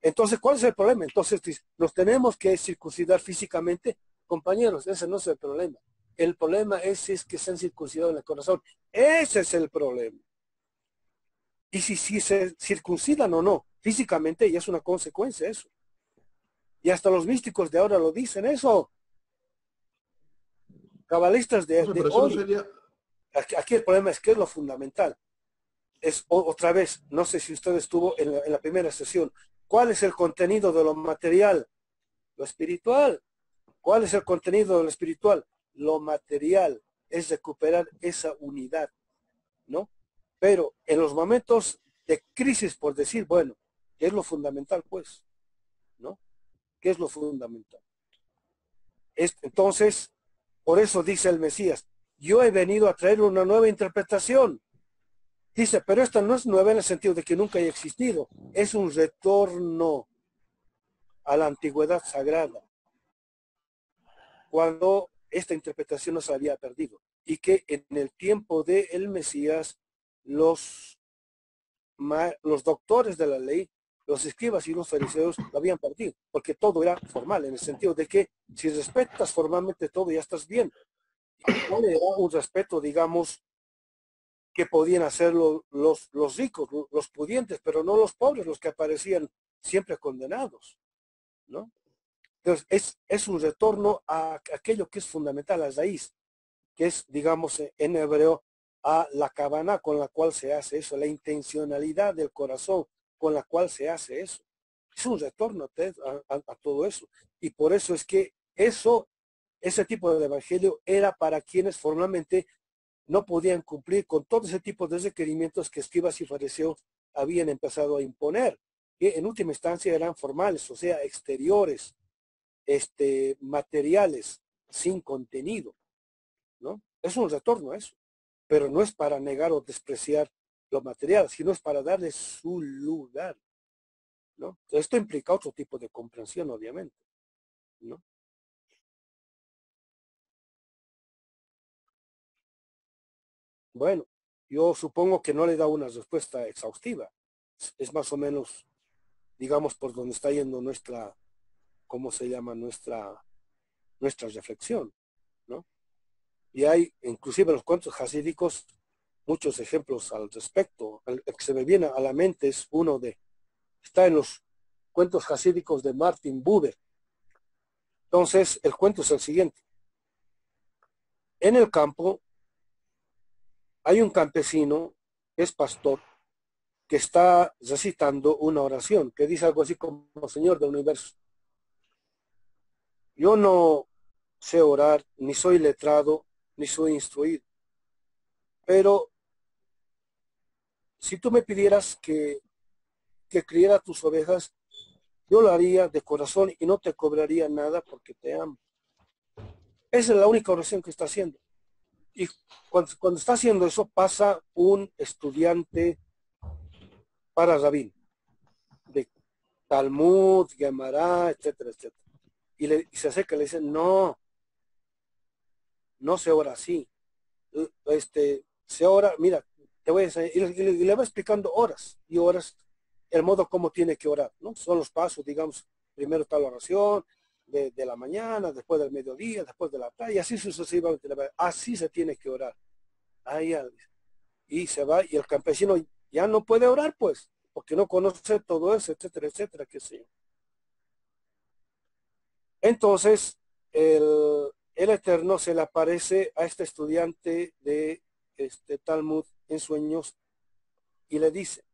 Entonces, ¿cuál es el problema? Entonces, nos tenemos que circuncidar físicamente. Compañeros, ese no es el problema. El problema es si es que se han circuncidado en el corazón. Ese es el problema. Y si se circuncidan o no, físicamente ya es una consecuencia eso. Y hasta los místicos de ahora lo dicen eso. Cabalistas de, hoy. Aquí, el problema es que es lo fundamental. Es otra vez, no sé si usted estuvo en la, primera sesión. ¿Cuál es el contenido de lo material? Lo espiritual. ¿Cuál es el contenido de lo espiritual? Lo material es recuperar esa unidad, ¿no? Pero en los momentos de crisis, por decir, bueno, ¿Qué es lo fundamental, pues? ¿No? ¿Qué es lo fundamental? entonces, por eso dice el Mesías, yo he venido a traer una nueva interpretación. Dice, pero esta no es nueva en el sentido de que nunca haya existido. Es un retorno a la antigüedad sagrada. Cuando esta interpretación no se había perdido. Y que en el tiempo del el Mesías, los los doctores de la ley, los escribas y los fariseos lo habían perdido, porque todo era formal, en el sentido de que si respetas formalmente todo, ya estás bien. un respeto, digamos, que podían hacerlo los, los ricos, los pudientes, pero no los pobres, los que aparecían siempre condenados, ¿no? Entonces, es, es un retorno a aquello que es fundamental, a raíz, que es, digamos, en hebreo, a la cabana con la cual se hace eso, la intencionalidad del corazón con la cual se hace eso. Es un retorno a, todo eso. Y por eso es que eso, ese tipo de evangelio era para quienes formalmente no podían cumplir con todo ese tipo de requerimientos que escribas y fariseos habían empezado a imponer, que en última instancia eran formales, o sea, exteriores, este, materiales, sin contenido. ¿no? Es un retorno a eso pero no es para negar o despreciar lo material, sino es para darle su lugar. ¿no? Esto implica otro tipo de comprensión, obviamente. ¿no? Bueno, yo supongo que no le da una respuesta exhaustiva. Es más o menos, digamos, por donde está yendo nuestra, ¿cómo se llama? Nuestra, nuestra reflexión. Y hay, inclusive los cuentos hasídicos, muchos ejemplos al respecto. El, que se me viene a la mente es uno de, está en los cuentos hasídicos de Martin Buber. Entonces, el cuento es el siguiente. En el campo hay un campesino es pastor que está recitando una oración que dice algo así como Señor del universo. Yo no sé orar, ni soy letrado, ni soy instruido. Pero si tú me pidieras que, que criara tus ovejas, yo lo haría de corazón y no te cobraría nada porque te amo. Esa es la única oración que está haciendo. Y cuando, cuando está haciendo eso pasa un estudiante para Rabín, de Talmud, Gemara, etcétera, etcétera. Y, y se acerca y le dice, no, no se ora así. Este, se ora, mira, te voy a decir, y le, va explicando horas y horas el modo como tiene que orar, ¿no? Son los pasos, digamos, primero está la oración, de, la mañana, después del mediodía, después de la tarde, y así sucesivamente. Así se tiene que orar. Ahí, y se va, y el campesino ya no puede orar, pues, porque no conoce todo eso, etcétera, etcétera, que sí. Entonces, el, el Eterno se le aparece a este estudiante de este Talmud en sueños y le dice,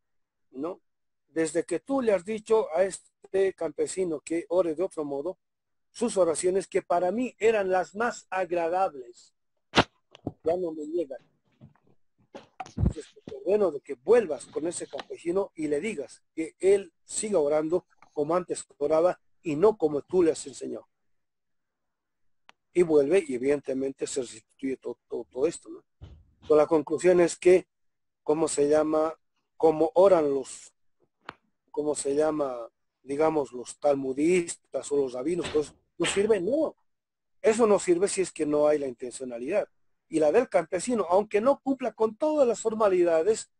¿no? Desde que tú le has dicho a este campesino que ore de otro modo, sus oraciones que para mí eran las más agradables, ya no me llegan. Entonces, bueno de que vuelvas con ese campesino y le digas que él siga orando como antes oraba y no como tú le has enseñado y vuelve y evidentemente se restituye todo, todo, esto. ¿no? La conclusión es que, ¿cómo se llama? Como oran los, ¿cómo se llama? Digamos, los talmudistas o los rabinos, pues, ¿no sirve? No. Eso no sirve si es que no hay la intencionalidad. Y la del campesino, aunque no cumpla con todas las formalidades,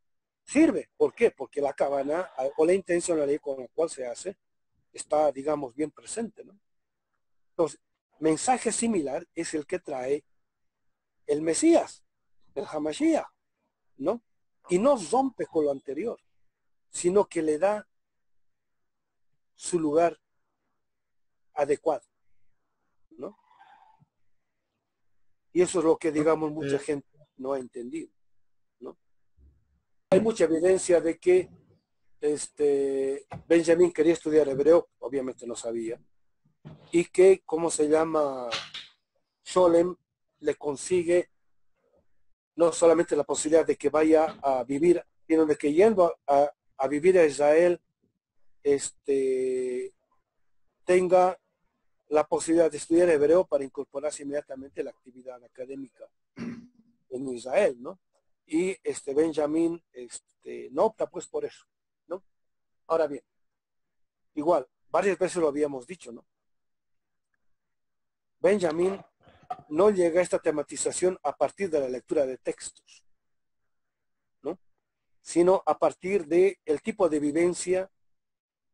sirve. ¿Por qué? Porque la cabana o la intencionalidad con la cual se hace está, digamos, bien presente. ¿no? Entonces, mensaje similar es el que trae el Mesías, el Hamashiach, ¿no? Y no rompe con lo anterior, sino que le da su lugar adecuado, ¿no? Y eso es lo que, digamos, mucha gente no ha entendido, ¿no? Hay mucha evidencia de que este, Benjamín quería estudiar hebreo, obviamente no sabía, y que, ¿cómo se llama? Sholem le consigue no solamente la posibilidad de que vaya a vivir, sino de que yendo a, vivir a Israel, este, tenga la posibilidad de estudiar hebreo para incorporarse inmediatamente a la actividad académica en Israel, ¿no? Y este Benjamín este, no opta pues por eso, ¿no? Ahora bien, igual, varias veces lo habíamos dicho, ¿no? Benjamin no llega esta tematización a partir de la lectura de textos, ¿no? sino a partir de el tipo de vivencia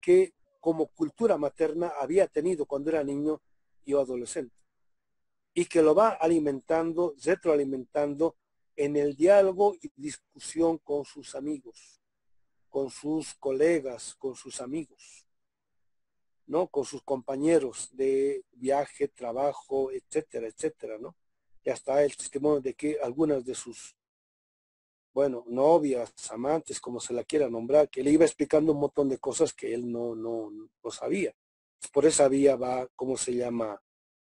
que como cultura materna había tenido cuando era niño y adolescente. Y que lo va alimentando, retroalimentando en el diálogo y discusión con sus amigos, con sus colegas, con sus amigos, ¿no? Con sus compañeros de viaje, trabajo, etcétera, etcétera, ¿no? Y hasta el testimonio de que algunas de sus, bueno, novias, amantes, como se la quiera nombrar, que le iba explicando un montón de cosas que él no, no, no sabía. Por esa vía va, ¿cómo se llama?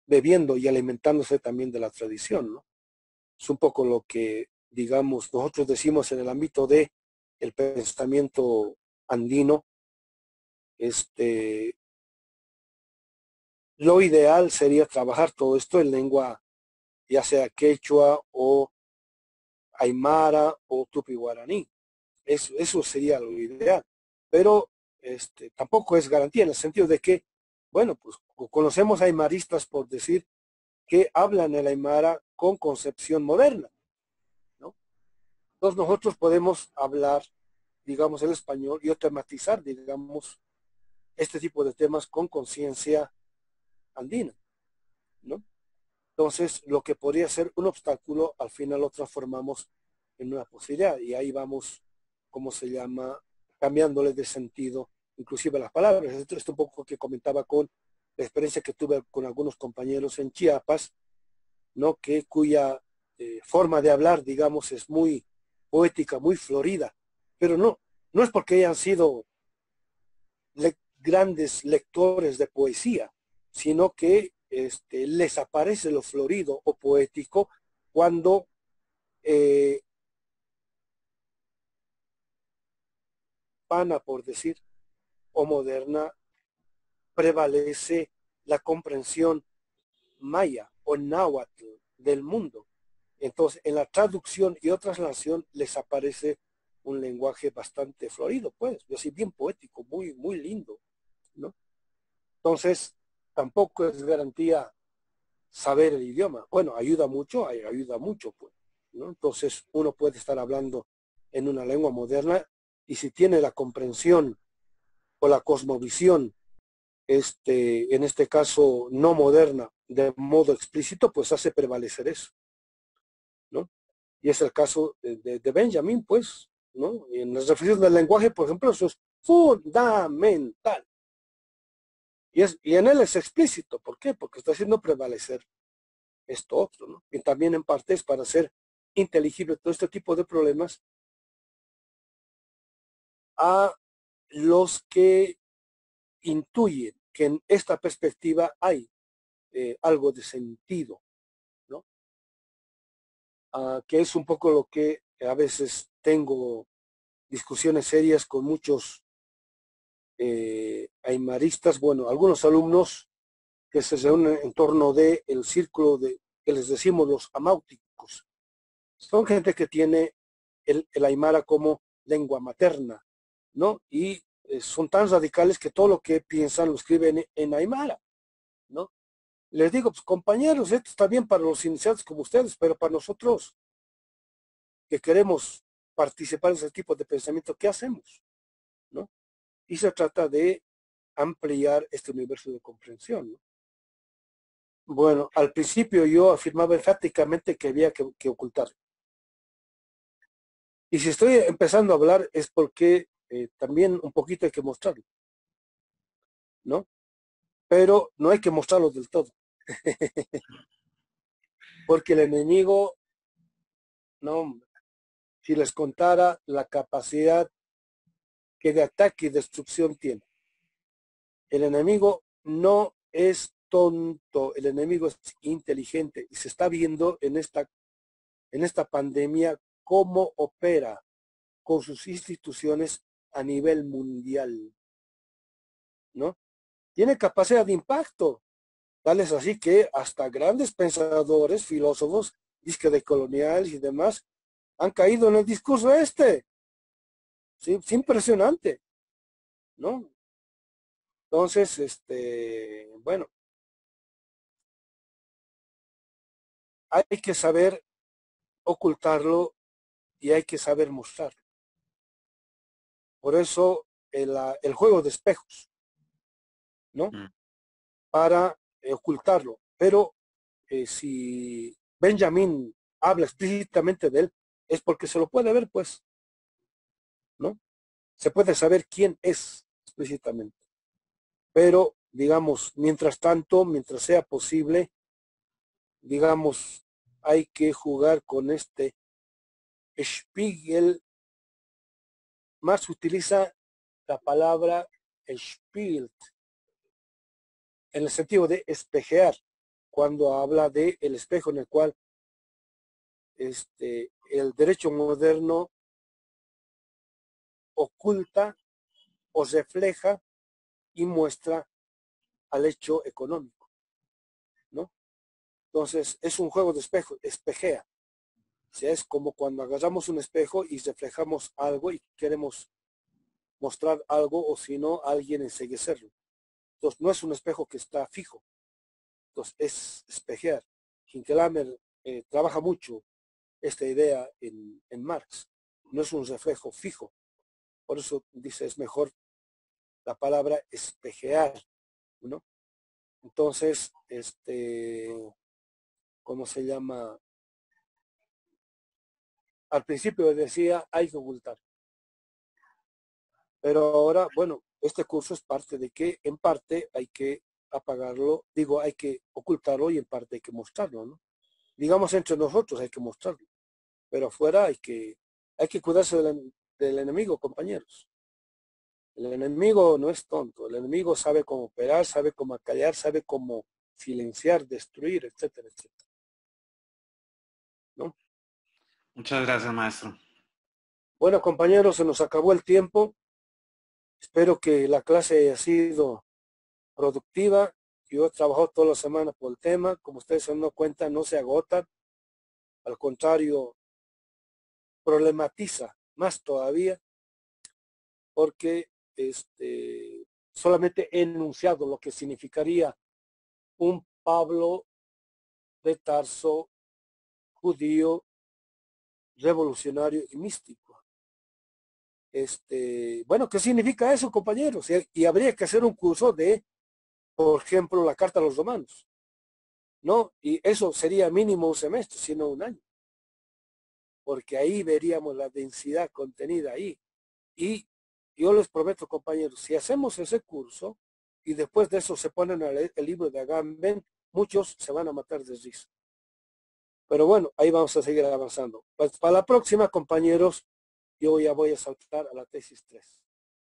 Bebiendo y alimentándose también de la tradición, ¿no? Es un poco lo que, digamos, nosotros decimos en el ámbito de el pensamiento andino. Este, lo ideal sería trabajar todo esto en lengua, ya sea quechua o aymara o tupi guaraní. Eso, eso sería lo ideal. Pero este, tampoco es garantía en el sentido de que, bueno, pues conocemos aymaristas por decir que hablan el aymara con concepción moderna. ¿no? Entonces nosotros podemos hablar, digamos, el español y automatizar, digamos, este tipo de temas con conciencia andina. ¿no? Entonces, lo que podría ser un obstáculo, al final lo transformamos en una posibilidad y ahí vamos, ¿cómo se llama? Cambiándole de sentido, inclusive las palabras. Esto es un poco que comentaba con la experiencia que tuve con algunos compañeros en Chiapas, ¿no? Que cuya eh, forma de hablar, digamos, es muy poética, muy florida, pero no, no es porque hayan sido grandes lectores de poesía, sino que este, les aparece lo florido o poético cuando eh, pana, por decir, o moderna, prevalece la comprensión maya o náhuatl del mundo. Entonces, en la traducción y otra traslación les aparece un lenguaje bastante florido, pues, yo bien poético, muy, muy lindo, ¿no? Entonces, tampoco es garantía saber el idioma. Bueno, ayuda mucho, ayuda mucho, pues. Entonces, uno puede estar hablando en una lengua moderna y si tiene la comprensión o la cosmovisión este, en este caso no moderna, de modo explícito, pues hace prevalecer eso. ¿no? Y es el caso de, Benjamin, pues, ¿no? En las reflexiones del lenguaje, por ejemplo, eso es fundamental. Y, en él es explícito. ¿Por qué? Porque está haciendo prevalecer esto otro, ¿no? Y también en parte es para hacer inteligible todo este tipo de problemas a los que intuyen que en esta perspectiva hay eh, algo de sentido, ¿no? Que es un poco lo que a veces tengo discusiones serias con muchos eh, aymaristas, bueno, algunos alumnos que se reúnen en torno del el círculo de que les decimos los amáuticos. Son gente que tiene el, el aymara como lengua materna, ¿no? Y eh, son tan radicales que todo lo que piensan lo escriben en, Aymara, ¿no? Les digo, pues compañeros, esto está bien para los iniciados como ustedes, pero para nosotros que queremos participar en ese tipo de pensamiento, ¿qué hacemos? Y se trata de ampliar este universo de comprensión, ¿no? Bueno, al principio yo afirmaba enfáticamente que había que, que ocultar. Y si estoy empezando a hablar es porque eh, también un poquito hay que mostrarlo, ¿no? Pero no hay que mostrarlo del todo. Porque el enemigo, no, si les contara la capacidad que de ataque y destrucción tiene. El enemigo no es tonto, el enemigo es inteligente y se está viendo en esta, en esta pandemia cómo opera con sus instituciones a nivel mundial. ¿No? Tiene capacidad de impacto. Tal es así que hasta grandes pensadores, filósofos, disque de coloniales y demás, han caído en el discurso este. Sí, es impresionante. ¿No? Entonces, este, bueno, hay que saber ocultarlo y hay que saber mostrarlo. Por eso el, el juego de espejos, ¿no? Mm. Para ocultarlo. Pero eh, si Benjamin habla explícitamente de él, es porque se lo puede ver, pues. Se puede saber quién es explícitamente. Pero, digamos, mientras tanto, mientras sea posible, digamos, hay que jugar con este Spiegel. Más utiliza la palabra Spiegel en el sentido de espejear, cuando habla de el espejo en el cual este, el derecho moderno oculta o refleja y muestra al hecho económico, ¿no? Entonces, es un juego de espejo, espejea. O sea, es como cuando agarramos un espejo y reflejamos algo y queremos mostrar algo o si no, alguien enseguecerlo. Entonces, no es un espejo que está fijo. Entonces, es espejear. Hinkelamer eh, trabaja mucho esta idea en, en Marx. No es un reflejo fijo. Por eso dice, es mejor la palabra espejear, ¿no? Entonces, este, ¿cómo se llama? Al principio decía, hay que ocultar. Pero ahora, bueno, este curso es parte de que en parte hay que apagarlo, digo, hay que ocultarlo y en parte hay que mostrarlo, ¿no? digamos entre nosotros hay que mostrarlo, pero afuera hay que, hay que cuidarse del, enemigo, compañeros. El enemigo no es tonto, el enemigo sabe cómo operar, sabe cómo acallar, sabe cómo silenciar, destruir, etcétera, etcétera. ¿No? Muchas gracias, maestro. Bueno, compañeros, se nos acabó el tiempo. Espero que la clase haya sido productiva yo he trabajado toda la semana por el tema, como ustedes se dan cuenta, no se agotan, al contrario, problematiza más todavía, porque este, solamente he enunciado lo que significaría un Pablo de Tarso judío, revolucionario y místico. Este, bueno, ¿qué significa eso, compañeros? y habría que hacer un curso de por ejemplo, la carta a los romanos. ¿No? Y eso sería mínimo un semestre, sino un año. Porque ahí veríamos la densidad contenida ahí. Y yo les prometo, compañeros, si hacemos ese curso y después de eso se ponen a leer el libro de Agamben, muchos se van a matar de risa. Pero bueno, ahí vamos a seguir avanzando. Pues para la próxima, compañeros, yo ya voy a saltar a la tesis 3.